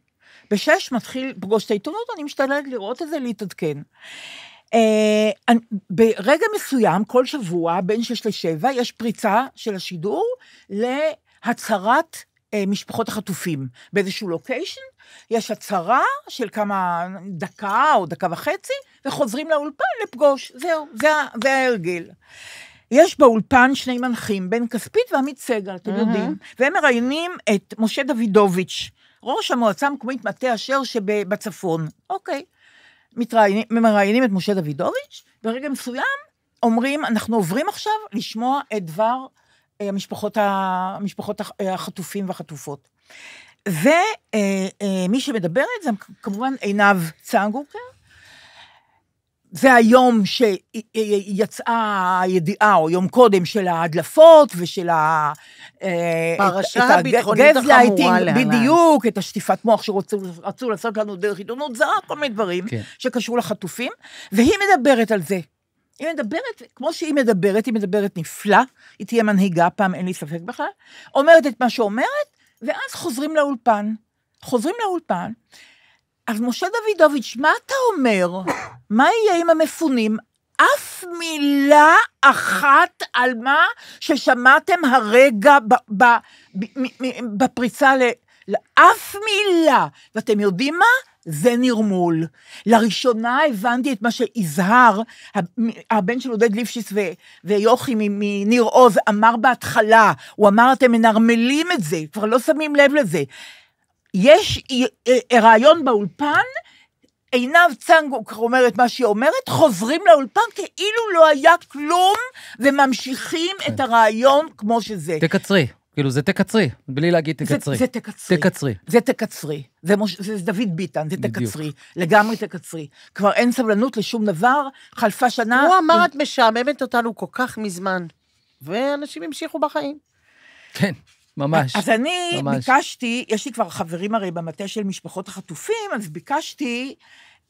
בשש מתחיל פגוש את העיתונות, אני משתדלת לראות את זה, להתעדכן. אה, ברגע מסוים, כל שבוע, בין שש לשבע, יש פריצה של השידור להצהרת אה, משפחות החטופים. באיזשהו לוקיישן, יש הצהרה של כמה, דקה או דקה וחצי, וחוזרים לאולפן לפגוש. זהו, זה, זה ההרגל. יש באולפן שני מנחים, בן כספית ועמית סגל, אתם יודעים, והם מראיינים את משה דוידוביץ', ראש המועצה המקומית מטה אשר שבצפון. אוקיי. מתראיינים, מראיינים את משה דוידוביץ', ברגע מסוים אומרים, אנחנו עוברים עכשיו לשמוע את דבר אה, המשפחות, המשפחות אה, החטופים והחטופות. ומי שמדברת זה כמובן עינב צנגוקר. זה היום שיצאה הידיעה, או יום קודם, של ההדלפות ושל ה... אה, פרשה את- את ביטחונית הגזלייטינג, החמורה להלן. בדיוק, את השטיפת מוח שרצו רצו לעשות לנו דרך עיתונות זרה, כל מיני דברים כן. שקשרו לחטופים, והיא מדברת על זה. היא מדברת, כמו שהיא מדברת, היא מדברת נפלא, היא תהיה מנהיגה, פעם אין לי ספק בכלל, אומרת את מה שאומרת, ואז חוזרים לאולפן. חוזרים לאולפן, אז משה דוידוביץ', מה אתה אומר? מה יהיה עם המפונים? אף מילה אחת על מה ששמעתם הרגע בפריצה ל... לאף מילה. ואתם יודעים מה? זה נרמול. לראשונה הבנתי את מה שיזהר, הבן של עודד ליפשיץ ויוכי מניר עוז, אמר בהתחלה. הוא אמר, אתם מנרמלים את זה, כבר לא שמים לב לזה. יש אה, אה, רעיון באולפן, עינב צנגוק אומרת מה שהיא אומרת, חוזרים לאולפן כאילו לא היה כלום, וממשיכים את הרעיון כמו שזה. תקצרי. כאילו, זה תקצרי, בלי להגיד זה- תקצרי. זה תקצרי. תקצרי. זה תקצרי. זה, מוש... זה דוד ביטן, זה בדיוק. תקצרי. לגמרי תקצרי. כבר אין סבלנות לשום דבר, חלפה שנה. הוא אמר, את משעממת אותנו כל כך מזמן. ואנשים המשיכו בחיים. כן, ממש. אז אני ממש. ביקשתי, יש לי כבר חברים הרי במטה של משפחות החטופים, אז ביקשתי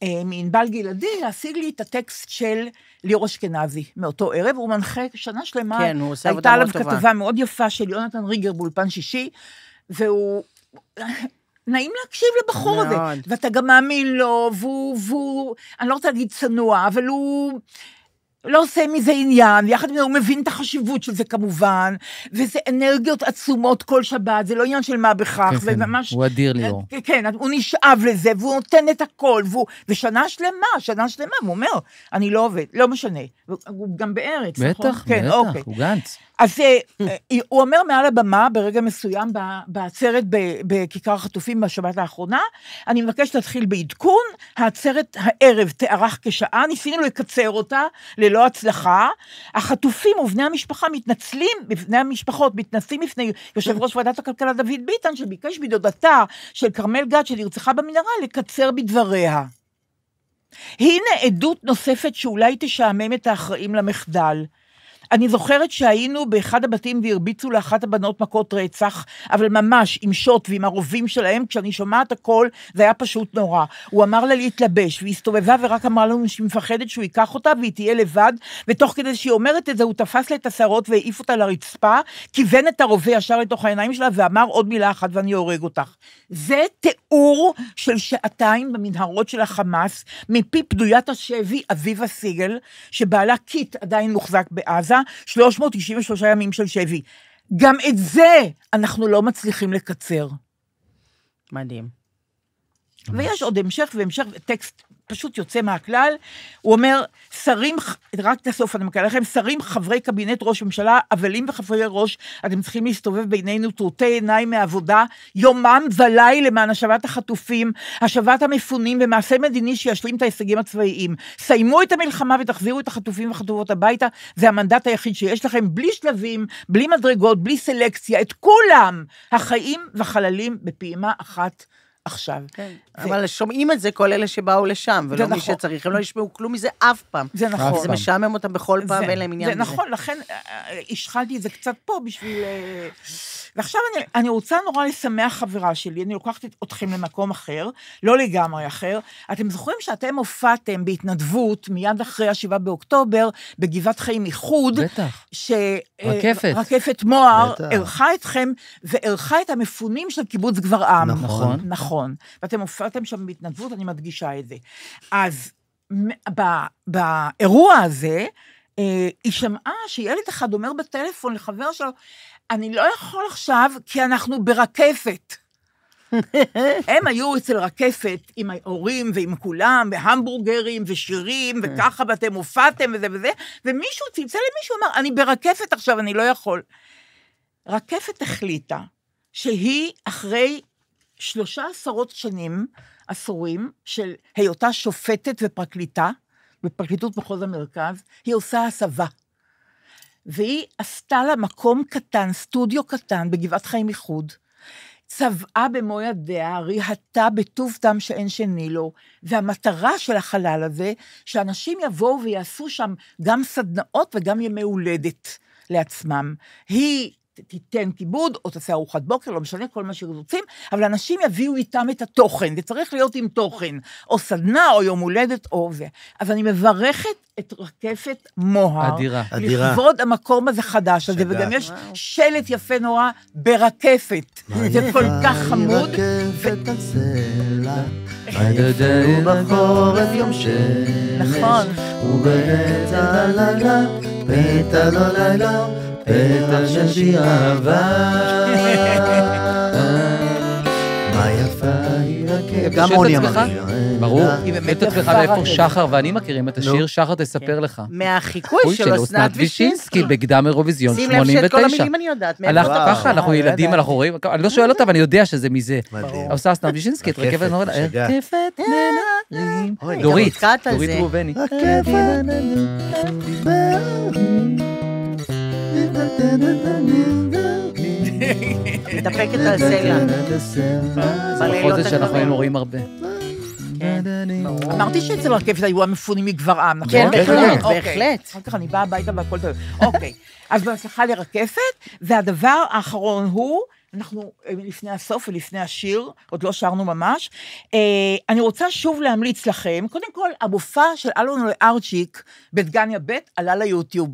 אה, מענבל גלעדי להשיג לי את הטקסט של ליאור אשכנזי מאותו ערב, הוא מנחה שנה שלמה. כן, הוא עושה עבודה הייתה מאוד עליו טובה. כתבה מאוד יפה של יונתן ריגר באולפן שישי, והוא... נעים להקשיב לבחור הזה, מאוד. ואתה גם מאמין לו, והוא, והוא, אני לא רוצה להגיד צנוע, אבל הוא לא עושה מזה עניין, יחד עם זה הוא מבין את החשיבות של זה כמובן, וזה אנרגיות עצומות כל שבת, זה לא עניין של מה בכך, כן, זה כן, ממש... הוא אדיר ליאור. כן, הוא נשאב לזה, והוא נותן את הכל, והוא... ושנה שלמה, שנה שלמה, הוא אומר, אני לא עובד, לא משנה. הוא- גם בארץ, נכון? בטח, כן, בטח, אוקיי. הוא גנץ. אז אה, אה, הוא אומר מעל הבמה, ברגע מסוים, בעצרת בכיכר החטופים בשבת האחרונה, אני מבקש להתחיל בעדכון, העצרת הערב תארך כשעה, ניסינו לקצר אותה ללא הצלחה. החטופים ובני המשפחה מתנצלים, בני המשפחות מתנצלים בפני יושב ראש ועדת הכלכלה דוד ביטן, שביקש מדודתה של כרמל גת, שנרצחה במנהרה, לקצר בדבריה. הנה עדות נוספת שאולי תשעמם את האחראים למחדל. אני זוכרת שהיינו באחד הבתים והרביצו לאחת הבנות מכות רצח, אבל ממש עם שוט ועם הרובים שלהם, כשאני שומעת הכל, זה היה פשוט נורא. הוא אמר לה להתלבש, והיא הסתובבה ורק אמרה לנו שהיא מפחדת שהוא ייקח אותה והיא תהיה לבד, ותוך כדי שהיא אומרת את זה, הוא תפס לה את השערות והעיף אותה לרצפה, כיוון את הרובה ישר לתוך העיניים שלה ואמר עוד מילה אחת ואני הורג אותך. זה תיאור של שעתיים במנהרות של החמאס, מפי פדוית השבי אביבה סיגל, שבעלה קיט עדיין מוחזק בעזה, 393 ימים של שבי. גם את זה אנחנו לא מצליחים לקצר. מדהים. ויש עוד המשך והמשך, טקסט פשוט יוצא מהכלל. הוא אומר, שרים, רק את הסוף אני מקרא לכם, שרים, חברי קבינט ראש ממשלה, אבלים וחברי ראש, אתם צריכים להסתובב בינינו טרוטי עיניים מעבודה, יומם וליל למען השבת החטופים, השבת המפונים ומעשה מדיני שישלים את ההישגים הצבאיים. סיימו את המלחמה ותחזירו את החטופים והחטופות הביתה, זה המנדט היחיד שיש לכם, בלי שלבים, בלי מדרגות, בלי סלקציה, את כולם, החיים והחללים בפעימה אחת. עכשיו. כן. זה- אבל שומעים את זה כל אלה שבאו לשם, ולא מי נכון. שצריך, הם לא ישמעו כלום מזה אף פעם. זה נכון. זה משעמם אותם בכל פעם, זה- ואין להם עניין זה בזה. נכון, לכן אה, אה, השחלתי את זה קצת פה בשביל... אה, ועכשיו אני, אני רוצה נורא לשמח חברה שלי, אני לוקחת את- אתכם למקום אחר, לא לגמרי אחר. אתם זוכרים שאתם הופעתם בהתנדבות מיד אחרי השבעה באוקטובר, בגבעת חיים איחוד, בטח. ש... רקפת. רקפת מוהר. אירחה אתכם, ואירחה את המפונים של קיבוץ גברעם. נכון. נכון. ואתם הופעתם שם בהתנדבות, אני מדגישה את זה. אז באירוע הזה, אה, היא שמעה שילד אחד אומר בטלפון לחבר שלו, אני לא יכול עכשיו, כי אנחנו ברקפת. הם היו אצל רקפת עם ההורים ועם כולם, והמבורגרים ושירים, וככה, ואתם הופעתם וזה וזה, ומישהו צלצל למישהו, אמר, אני ברקפת עכשיו, אני לא יכול. רקפת החליטה שהיא, אחרי שלושה עשרות שנים, עשורים, של היותה שופטת ופרקליטה בפרקליטות מחוז המרכז, היא עושה הסבה. והיא עשתה לה מקום קטן, סטודיו קטן, בגבעת חיים איחוד. צבעה במו ידיה, ריהתה בטוב טעם שאין שני לו, והמטרה של החלל הזה, שאנשים יבואו ויעשו שם גם סדנאות וגם ימי הולדת לעצמם. היא תיתן כיבוד, או תעשה ארוחת בוקר, לא משנה, כל מה שרוצים, אבל אנשים יביאו איתם את התוכן, זה צריך להיות עם תוכן, או סדנה, או יום הולדת, או זה. אז אני מברכת את רקפת מוהר. אדירה. אדירה. לכבוד המקום הזה חדש הזה. וגם יש שלט יפה נורא ברקפת. זה כל כך חמוד. בחורף יום שמש. נכון. הלילה, לא פתע של שיר אהבה. מה יפה היא רכבת. גם עצמך? אמר לי. ברור. היא באמת שואל את עצמך יפה מאיפה רכבת. שחר ואני מכירים את השיר, שחר תספר לך. מהחיקוי חיקוי של אסנת וישינסקי. בקדם אירוויזיון שים לב שאת כל 89. המילים אני יודעת. הלכת ככה, אנחנו אה, ילדים, לא אנחנו רואים, אני לא שואל אותה, אבל אני יודע שזה מזה. מדהים. עושה אסנת וישינסקי, את רכבת נורא. אוי, גם דורית, דורית. ראובני. מתדפקת על סלע. בלילות בכל זה שאנחנו. היינו רואים הרבה. כן, אמרתי שאצל רקפת היו המפונים מגברעם, נכון? כן, בהחלט, אוקיי. בהחלט. אחר כך אני באה הביתה והכל טוב. אוקיי, אז בהצלחה לרקפת, והדבר האחרון הוא, אנחנו אה, לפני הסוף ולפני השיר, עוד לא שרנו ממש, אה, אני רוצה שוב להמליץ לכם, קודם כל, המופע של אלון לארצ'יק בדגניה ב' עלה ליוטיוב.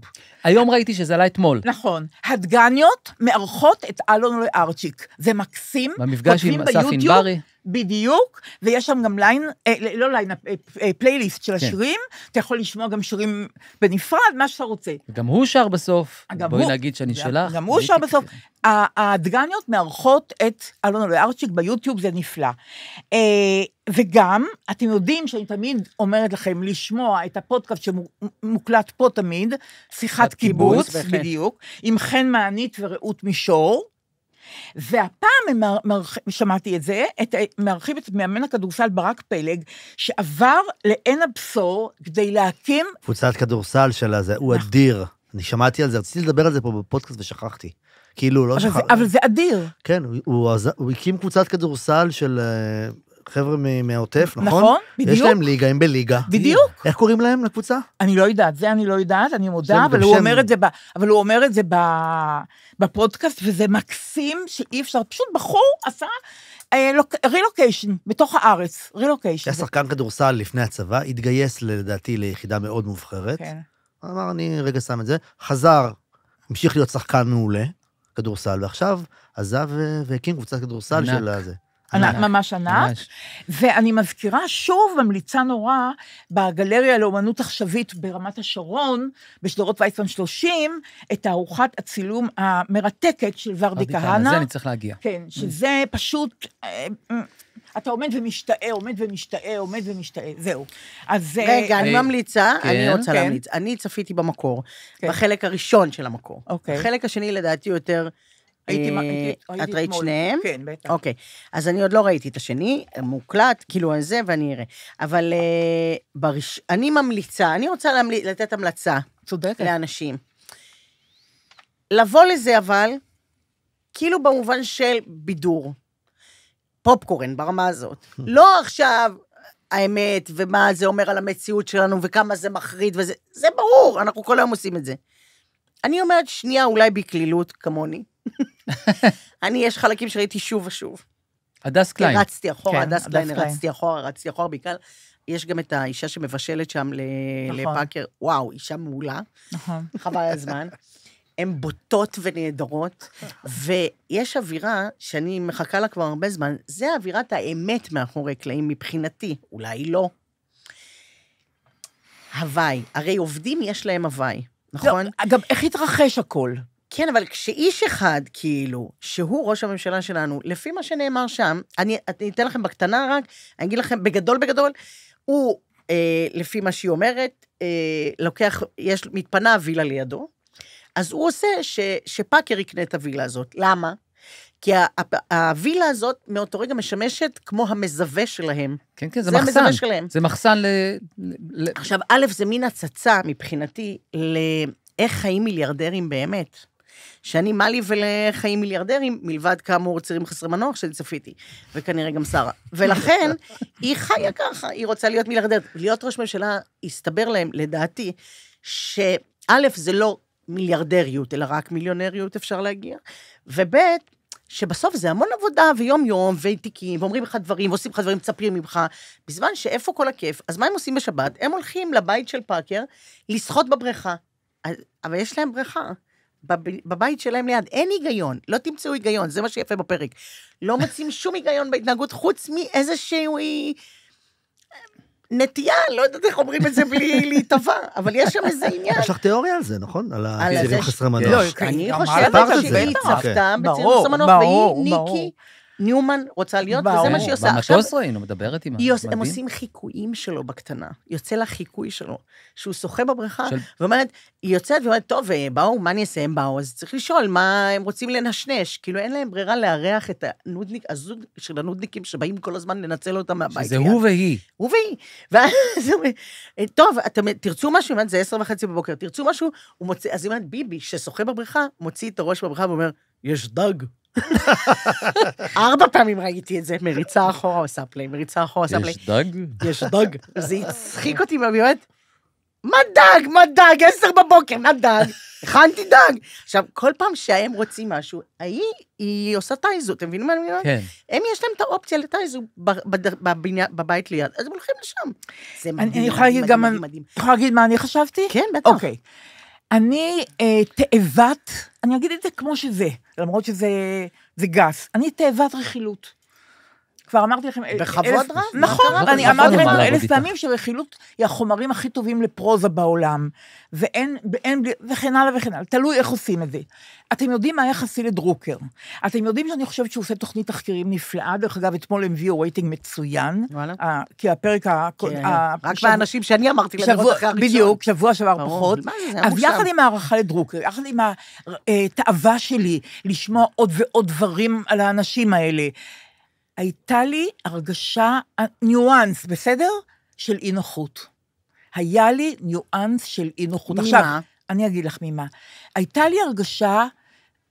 היום ראיתי שזה עלה אתמול. נכון. הדגניות מארחות את אלון לארצ'יק. זה מקסים. במפגש עם אסף ענברי. בדיוק, ויש שם גם line, אה, לא line, אה, אה, פלייליסט של כן. השירים, אתה יכול לשמוע גם שירים בנפרד, מה שאתה רוצה. גם הוא שר בסוף. בואי הוא- נגיד שאני שלך. גם הוא שר בסוף. הדגניות מארחות את אלונה לארצ'יק ביוטיוב, זה נפלא. אה, וגם, אתם יודעים שאני תמיד אומרת לכם לשמוע את הפודקאסט שמוקלט פה תמיד, שיחת קיבוץ, קיבוץ. בדיוק, עם חן מענית ורעות מישור. והפעם הם מרח- שמעתי את זה, את, מארחים את מאמן הכדורסל ברק פלג, שעבר לעין הבשור כדי להקים קבוצת כדורסל של הזה, הוא נכון. אדיר. אני שמעתי על זה, רציתי לדבר על זה פה בפודקאסט ושכחתי. כאילו, לא שכחתי. אבל זה אדיר, כן, הוא- הוא הוא הקים קבוצת כדורסל של אה, חבר'ה מהעוטף, נכון? נכון, יש בדיוק. להם ליגה, הם בליגה. בדיוק. איך קוראים להם לקבוצה? אני לא יודעת, זה אני לא יודעת, אני מודה, אבל הוא. אומר את זה, ב, אבל הוא אומר את זה ב, בפודקאסט, וזה מקסים שאי אפשר, פשוט בחור עשה אה, לוק, רילוקיישן בתוך הארץ, רילוקיישן. היה שחקן כדורסל לפני הצבא, התגייס לדעתי ליחידה מאוד מובחרת. כן. אמר, אני רגע שם את זה. חזר, המשיך להיות שחקן מעולה, כדורסל, ועכשיו עזב אה, והקים קבוצת כדורסל ענק. של הזה. ענק, ממש ענק. ממש. ואני מזכירה שוב, ממליצה נורא, בגלריה לאומנות עכשווית ברמת השרון, בשדרות ויצמן 30, את תערוכת הצילום המרתקת של ורדי ורדי כהנא. זה אני צריך להגיע. כן, שזה פשוט, אה, אה, אתה עומד ומשתאה, עומד ומשתאה, עומד ומשתאה, זהו. אז... אה, רגע, אני ממליצה, כן, אני רוצה כן. להמליץ. אני צפיתי במקור, כן. בחלק הראשון של המקור. אוקיי. החלק השני לדעתי יותר... אה, את ראית. שניהם? כן, בטח. אוקיי, אז אני עוד לא ראיתי את השני, מוקלט, כאילו זה, ואני אראה. אבל אה. אני ממליצה, אני רוצה לתת המלצה צודקת. לאנשים. לבוא לזה, אבל, כאילו במובן של בידור. פופקורן, ברמה הזאת. לא עכשיו האמת, ומה זה אומר על המציאות שלנו, וכמה זה מחריד, וזה... זה ברור, אנחנו כל היום עושים את זה. אני אומרת שנייה, אולי בקלילות, כמוני. אני, יש חלקים שראיתי שוב ושוב. הדס קליין. רצתי אחורה, כן, הדס קליין. רצתי אחורה, רצתי אחורה, בעיקר, יש גם את האישה שמבשלת שם נכון. לפאקר, וואו, אישה מעולה, נכון. חבל על הזמן. הן בוטות ונהדרות, ויש אווירה שאני מחכה לה כבר הרבה זמן, זה אווירת האמת מאחורי קלעים מבחינתי, אולי לא. הוואי, הרי עובדים יש להם הוואי, נכון? לא, גם איך התרחש הכל? כן, אבל כשאיש אחד, כאילו, שהוא ראש הממשלה שלנו, לפי מה שנאמר שם, אני, אני אתן לכם בקטנה רק, אני אגיד לכם בגדול בגדול, הוא, אה, לפי מה שהיא אומרת, אה, לוקח, יש, מתפנה הווילה לידו, אז הוא עושה ש, שפאקר יקנה את הווילה הזאת. למה? כי הווילה הזאת מאותו רגע משמשת כמו המזווה שלהם. כן, כן, זה זה מחסן. המזווה שלהם. זה מחסן. ל- ל- עכשיו, א', זה מין הצצה מבחינתי לאיך חיים מיליארדרים באמת. שאני, מה לי ולחיים מיליארדרים, מלבד כאמור צעירים חסרי מנוח שאני צפיתי, וכנראה גם שרה. ולכן, היא חיה ככה, היא רוצה להיות מיליארדרת. להיות ראש ממשלה, הסתבר להם, לדעתי, שא', זה לא מיליארדריות, אלא רק מיליונריות אפשר להגיע, וב', שבסוף זה המון עבודה ויום-יום, ותיקים, ואומרים לך דברים, ועושים לך דברים, מצפים ממך, בזמן שאיפה כל הכיף? אז מה הם עושים בשבת? הם הולכים לבית של פאקר, לשחות בבריכה. אבל יש להם בריכה. בב- בבית שלהם ליד, אין היגיון, לא תמצאו היגיון, זה מה שיפה בפרק. לא מוצאים שום היגיון בהתנהגות, חוץ מאיזשהו נטייה, לא יודעת איך אומרים את זה בלי להיתבע, אבל יש שם איזה עניין. יש לך תיאוריה על זה, נכון? על זה- חסרי לא, מנוח. כן, אני גם חושבת. שהיא. צפתה בצעירים ברור, חסרי מנוח, ברור, והיא. ניקי ניומן רוצה להיות, וזה. מה שהיא עושה. עכשיו, במטוס ראינו, מדברת עם היא עוש- הם. עושים חיקויים שלו בקטנה. יוצא לה חיקוי שלו, שהוא שוחה בבריכה, של- ואומרת, היא יוצאת ואומרת, טוב, אה, באו, מה אני אעשה? הם באו, אז צריך לשאול מה הם רוצים לנשנש. כאילו, אין להם ברירה לארח את הנודניק, הזוג של הנודניקים שבאים כל הזמן לנצל אותם מהבית. שזה. הוא והיא. הוא והיא. ואז הוא אומר, טוב, אתם תרצו משהו? אומרת, זה עשר וחצי בבוקר, תרצו משהו? הוא מוציא, אז היא אומרת, ביבי, ששוחה בבריכה, מוציא את הראש בבריכה ואומר, יש דג. ארבע פעמים ראיתי את זה, מריצה אחורה עושה פליי, מריצה אחורה עושה פליי. יש דג? יש דג. זה הצחיק אותי, ואני אומרת, מה דג? מה דג? עשר בבוקר, מה דג? הכנתי דג. עכשיו, כל פעם שהם רוצים משהו, ההיא, היא עושה טייזו, אתם מבינים מה אני אומרת? כן. הם, יש להם את האופציה לטייזו בבית ליד, אז הם הולכים לשם. זה אני- מדהים, אני מדהים. מדהים, מדהים. יכולה להגיד מה אני חשבתי? כן, בטח. אוקיי. אני אה, תאבת, אני אגיד את זה כמו שזה, למרות שזה זה גס, אני תאבת רכילות. כבר אמרתי לכם... אה, בכבוד אלף- רב, נכון? אני אמרתי. לכם אלף? פעמים שרכילות היא החומרים הכי טובים לפרוזה בעולם, ואין, וכן הלאה וכן הלאה, תלוי איך עושים את זה. אתם יודעים מה יחסי לדרוקר. אתם יודעים שאני חושבת שהוא עושה תוכנית תחקירים נפלאה, דרך אגב, אתמול הם הביאו רייטינג מצוין, וואלה. אה, כי הפרק ה... כן, ה- רק מהאנשים שאני אמרתי להם לראות שבוע, אחרי הראשון. בדיוק, שבוע שעבר פחות. אז. יחד עם הערכה לדרוקר, יחד עם התאווה שלי לשמוע עוד ועוד דברים על האנשים האלה, הייתה לי הרגשה, ניואנס, בסדר? של אי נוחות. היה לי ניואנס של אי נוחות. עכשיו, ממה? אני אגיד לך ממה. הייתה לי הרגשה,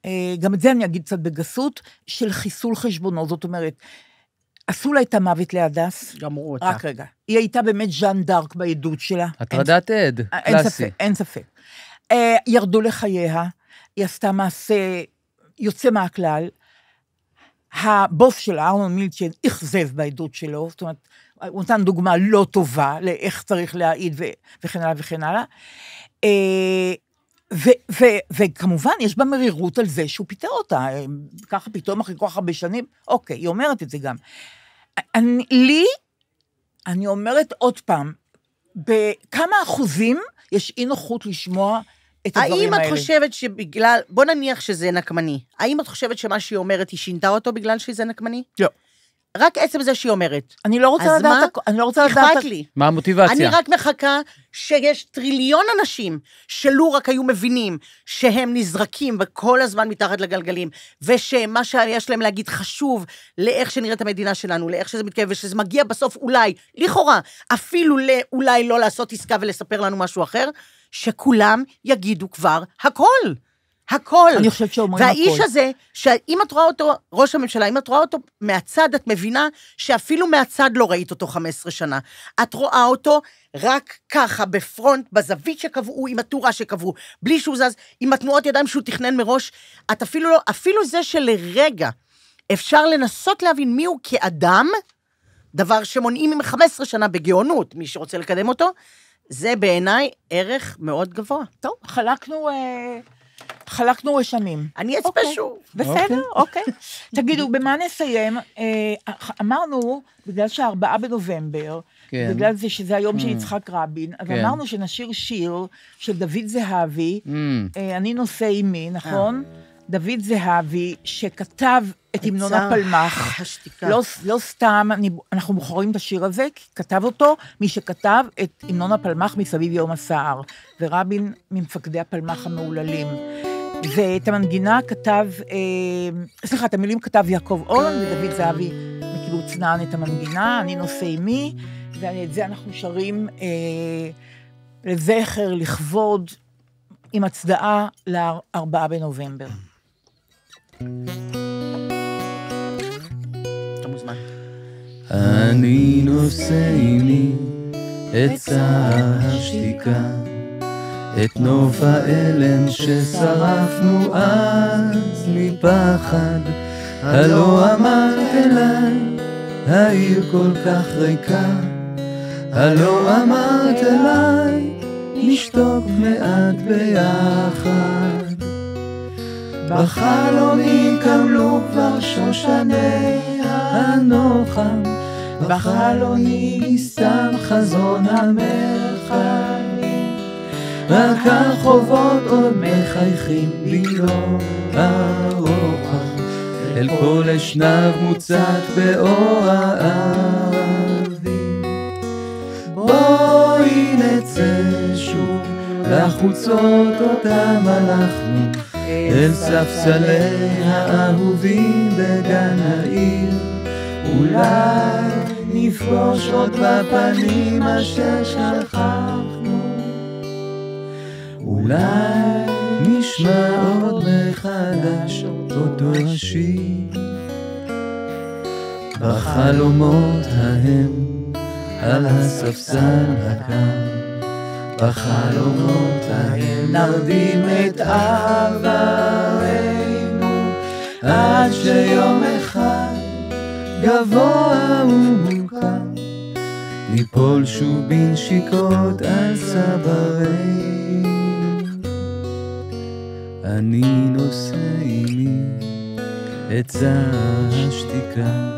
אה, גם את זה אני אגיד קצת בגסות, של חיסול חשבונות. זאת אומרת, עשו לה את המוות להדס. גמרו אותה. רק רגע. היא הייתה באמת ז'אן דארק בעדות שלה. הטרדת עד, אין, אין קלאסי. ספק, אין ספק. אה, ירדו לחייה, היא עשתה מעשה יוצא מהכלל. הבוס שלה, ארנון מילצ'ן, אכזב בעדות שלו, זאת אומרת, הוא נתן דוגמה לא טובה לאיך צריך להעיד ו- וכן הלאה וכן הלאה. אה, ו- ו- וכמובן, יש בה מרירות על זה שהוא פיטר אותה, אה, ככה פתאום אחרי כל כך הרבה שנים, אוקיי, היא אומרת את זה גם. אני, לי, אני אומרת עוד פעם, בכמה אחוזים יש אי נוחות לשמוע את הדברים האם האלה? את חושבת שבגלל, בוא נניח שזה נקמני, האם את חושבת שמה שהיא אומרת, היא שינתה אותו בגלל שזה נקמני? לא. רק עצם זה שהיא אומרת. אני לא רוצה אז לדעת, מה? הכ- אני לא רוצה לדעת... אכפת לי. מה המוטיבציה? אני רק מחכה שיש טריליון אנשים שלו רק היו מבינים שהם נזרקים וכל הזמן מתחת לגלגלים, ושמה שיש להם להגיד חשוב לאיך שנראית המדינה שלנו, לאיך שזה מתקיים, ושזה מגיע בסוף אולי, לכאורה, אפילו לאולי לא לעשות עסקה ולספר לנו משהו אחר, שכולם יגידו כבר הכל. הכל. אני חושבת שאומרים והאיש הכל. הזה, שאם את רואה אותו, ראש הממשלה, אם את רואה אותו מהצד, את מבינה שאפילו מהצד לא ראית אותו 15 שנה. את רואה אותו רק ככה, בפרונט, בזווית שקבעו, עם התאורה שקבעו, בלי שהוא זז, עם התנועות ידיים שהוא תכנן מראש. את אפילו לא, אפילו זה שלרגע אפשר לנסות להבין מי הוא כאדם, דבר שמונעים עם 15 שנה בגאונות, מי שרוצה לקדם אותו, זה בעיניי ערך מאוד גבוה. טוב, חלקנו, אה, חלקנו רשמים. אני אצפה אוקיי. שוב. בסדר, אוקיי. תגידו, במה נסיים? אה, אמרנו, בגלל שהארבעה בנובמבר, כן. בגלל זה שזה היום של Mm. יצחק רבין, אז כן. אמרנו שנשיר שיר של דוד זהבי, Mm, אה, אני נושא עימי, נכון? דוד זהבי, שכתב את המנון הפלמ"ח. השתיקה. לא, לא סתם אני, אנחנו בוחרים את השיר הזה, כי כתב אותו מי שכתב את המנון הפלמ"ח מסביב יום הסער, ורבין ממפקדי הפלמ"ח המהוללים. ואת המנגינה כתב, אה, סליחה, את המילים כתב יעקב אורן ודוד זהבי מקיבוץ נען את המנגינה, אני נושא עימי, ואת זה אנחנו שרים אה, לזכר, לכבוד, עם הצדעה לארבעה בנובמבר. אני נושא עימי את צער השתיקה, את נוף האלם ששרפנו אז מפחד. הלא אמרת אליי, העיר כל כך ריקה. הלא אמרת אליי, נשתוק מעט ביחד. בחלומי קמלו כבר שושני הנוחם, בחלומי נסתם חזון המרחבים, רק הרחובות עוד מחייכים בלא הרוחב, אל כל אשנב מוצת באור האביב. בואי נצא שוב לחוצות אותם הלכנו, אל ספסלי האהובים בגן העיר, אולי נפגוש עוד בפנים אשר שכחנו, אולי נשמע עוד מחדש אותו השיר. בחלומות ההם על הספסל הקם, בחלומות ההם נרדים את עברנו, עד שיום אחד גבוה ומוקם, ניפול שוב בנשיקות על צווארנו. אני נושא עימי את צער השתיקה.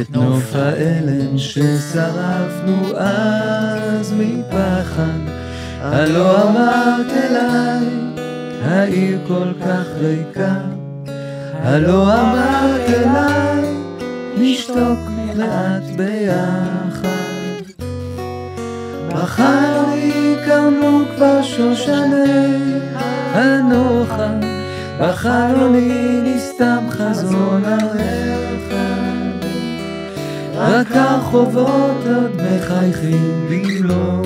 את נוף האלם ששרפנו אז מפחד, הלא אמרת אליי, העיר כל כך ריקה, הלא אמרת אליי, נשתוק מעט ביחד. בחלומי קמנו כבר שושני הנוחם, בחלומי נסתם חזון הרחב. רק הרחובות עוד מחייכים במלוא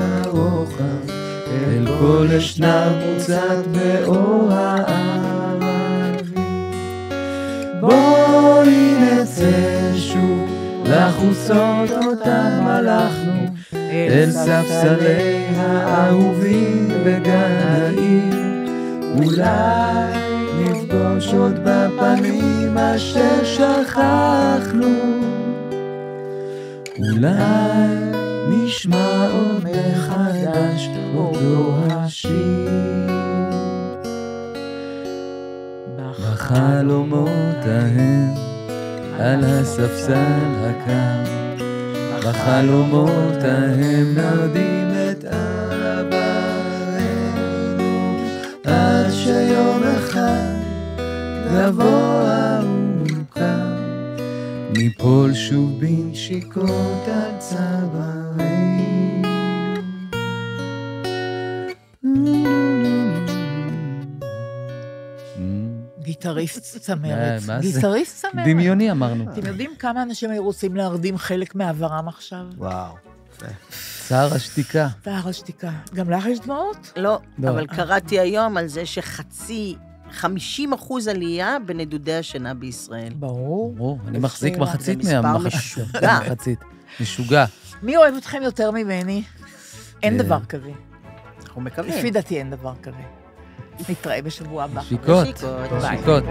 הרוחב, אל כל אשנב מוצת באור האביב. בואי נצא שוב לחוצות אותם הלכנו, אל ספסלי האהובים בגן העיר. אולי נפגוש עוד בפנים אשר שכחנו. אולי נשמע עוד מחדש אותו השיר. בחלומות ההם על הספסל הקם, בחלומות ההם נרדים את עברנו, עד שיום אחד גבוה ניפול שוב בנשיקות על צווארנו. גיטריסט אה, צמרת. גיטריסט צמרת. דמיוני אמרנו. אתם יודעים כמה אנשים היו רוצים להרדים חלק מעברם עכשיו? וואו. צער השתיקה. צער השתיקה. גם לך יש דמעות? לא, לא. אבל קראתי היום על זה שחצי, 50 אחוז עלייה בנדודי השינה בישראל. ברור. ברור, אני מחזיק זה מחצית מספר מהמחצית. משוגע. מחצית. משוגע. מי אוהב אתכם יותר ממני? אין אה. דבר כזה. אנחנו מקווים. לפי דעתי אין דבר כזה. נתראה בשבוע הבא. ביי. נשיקות.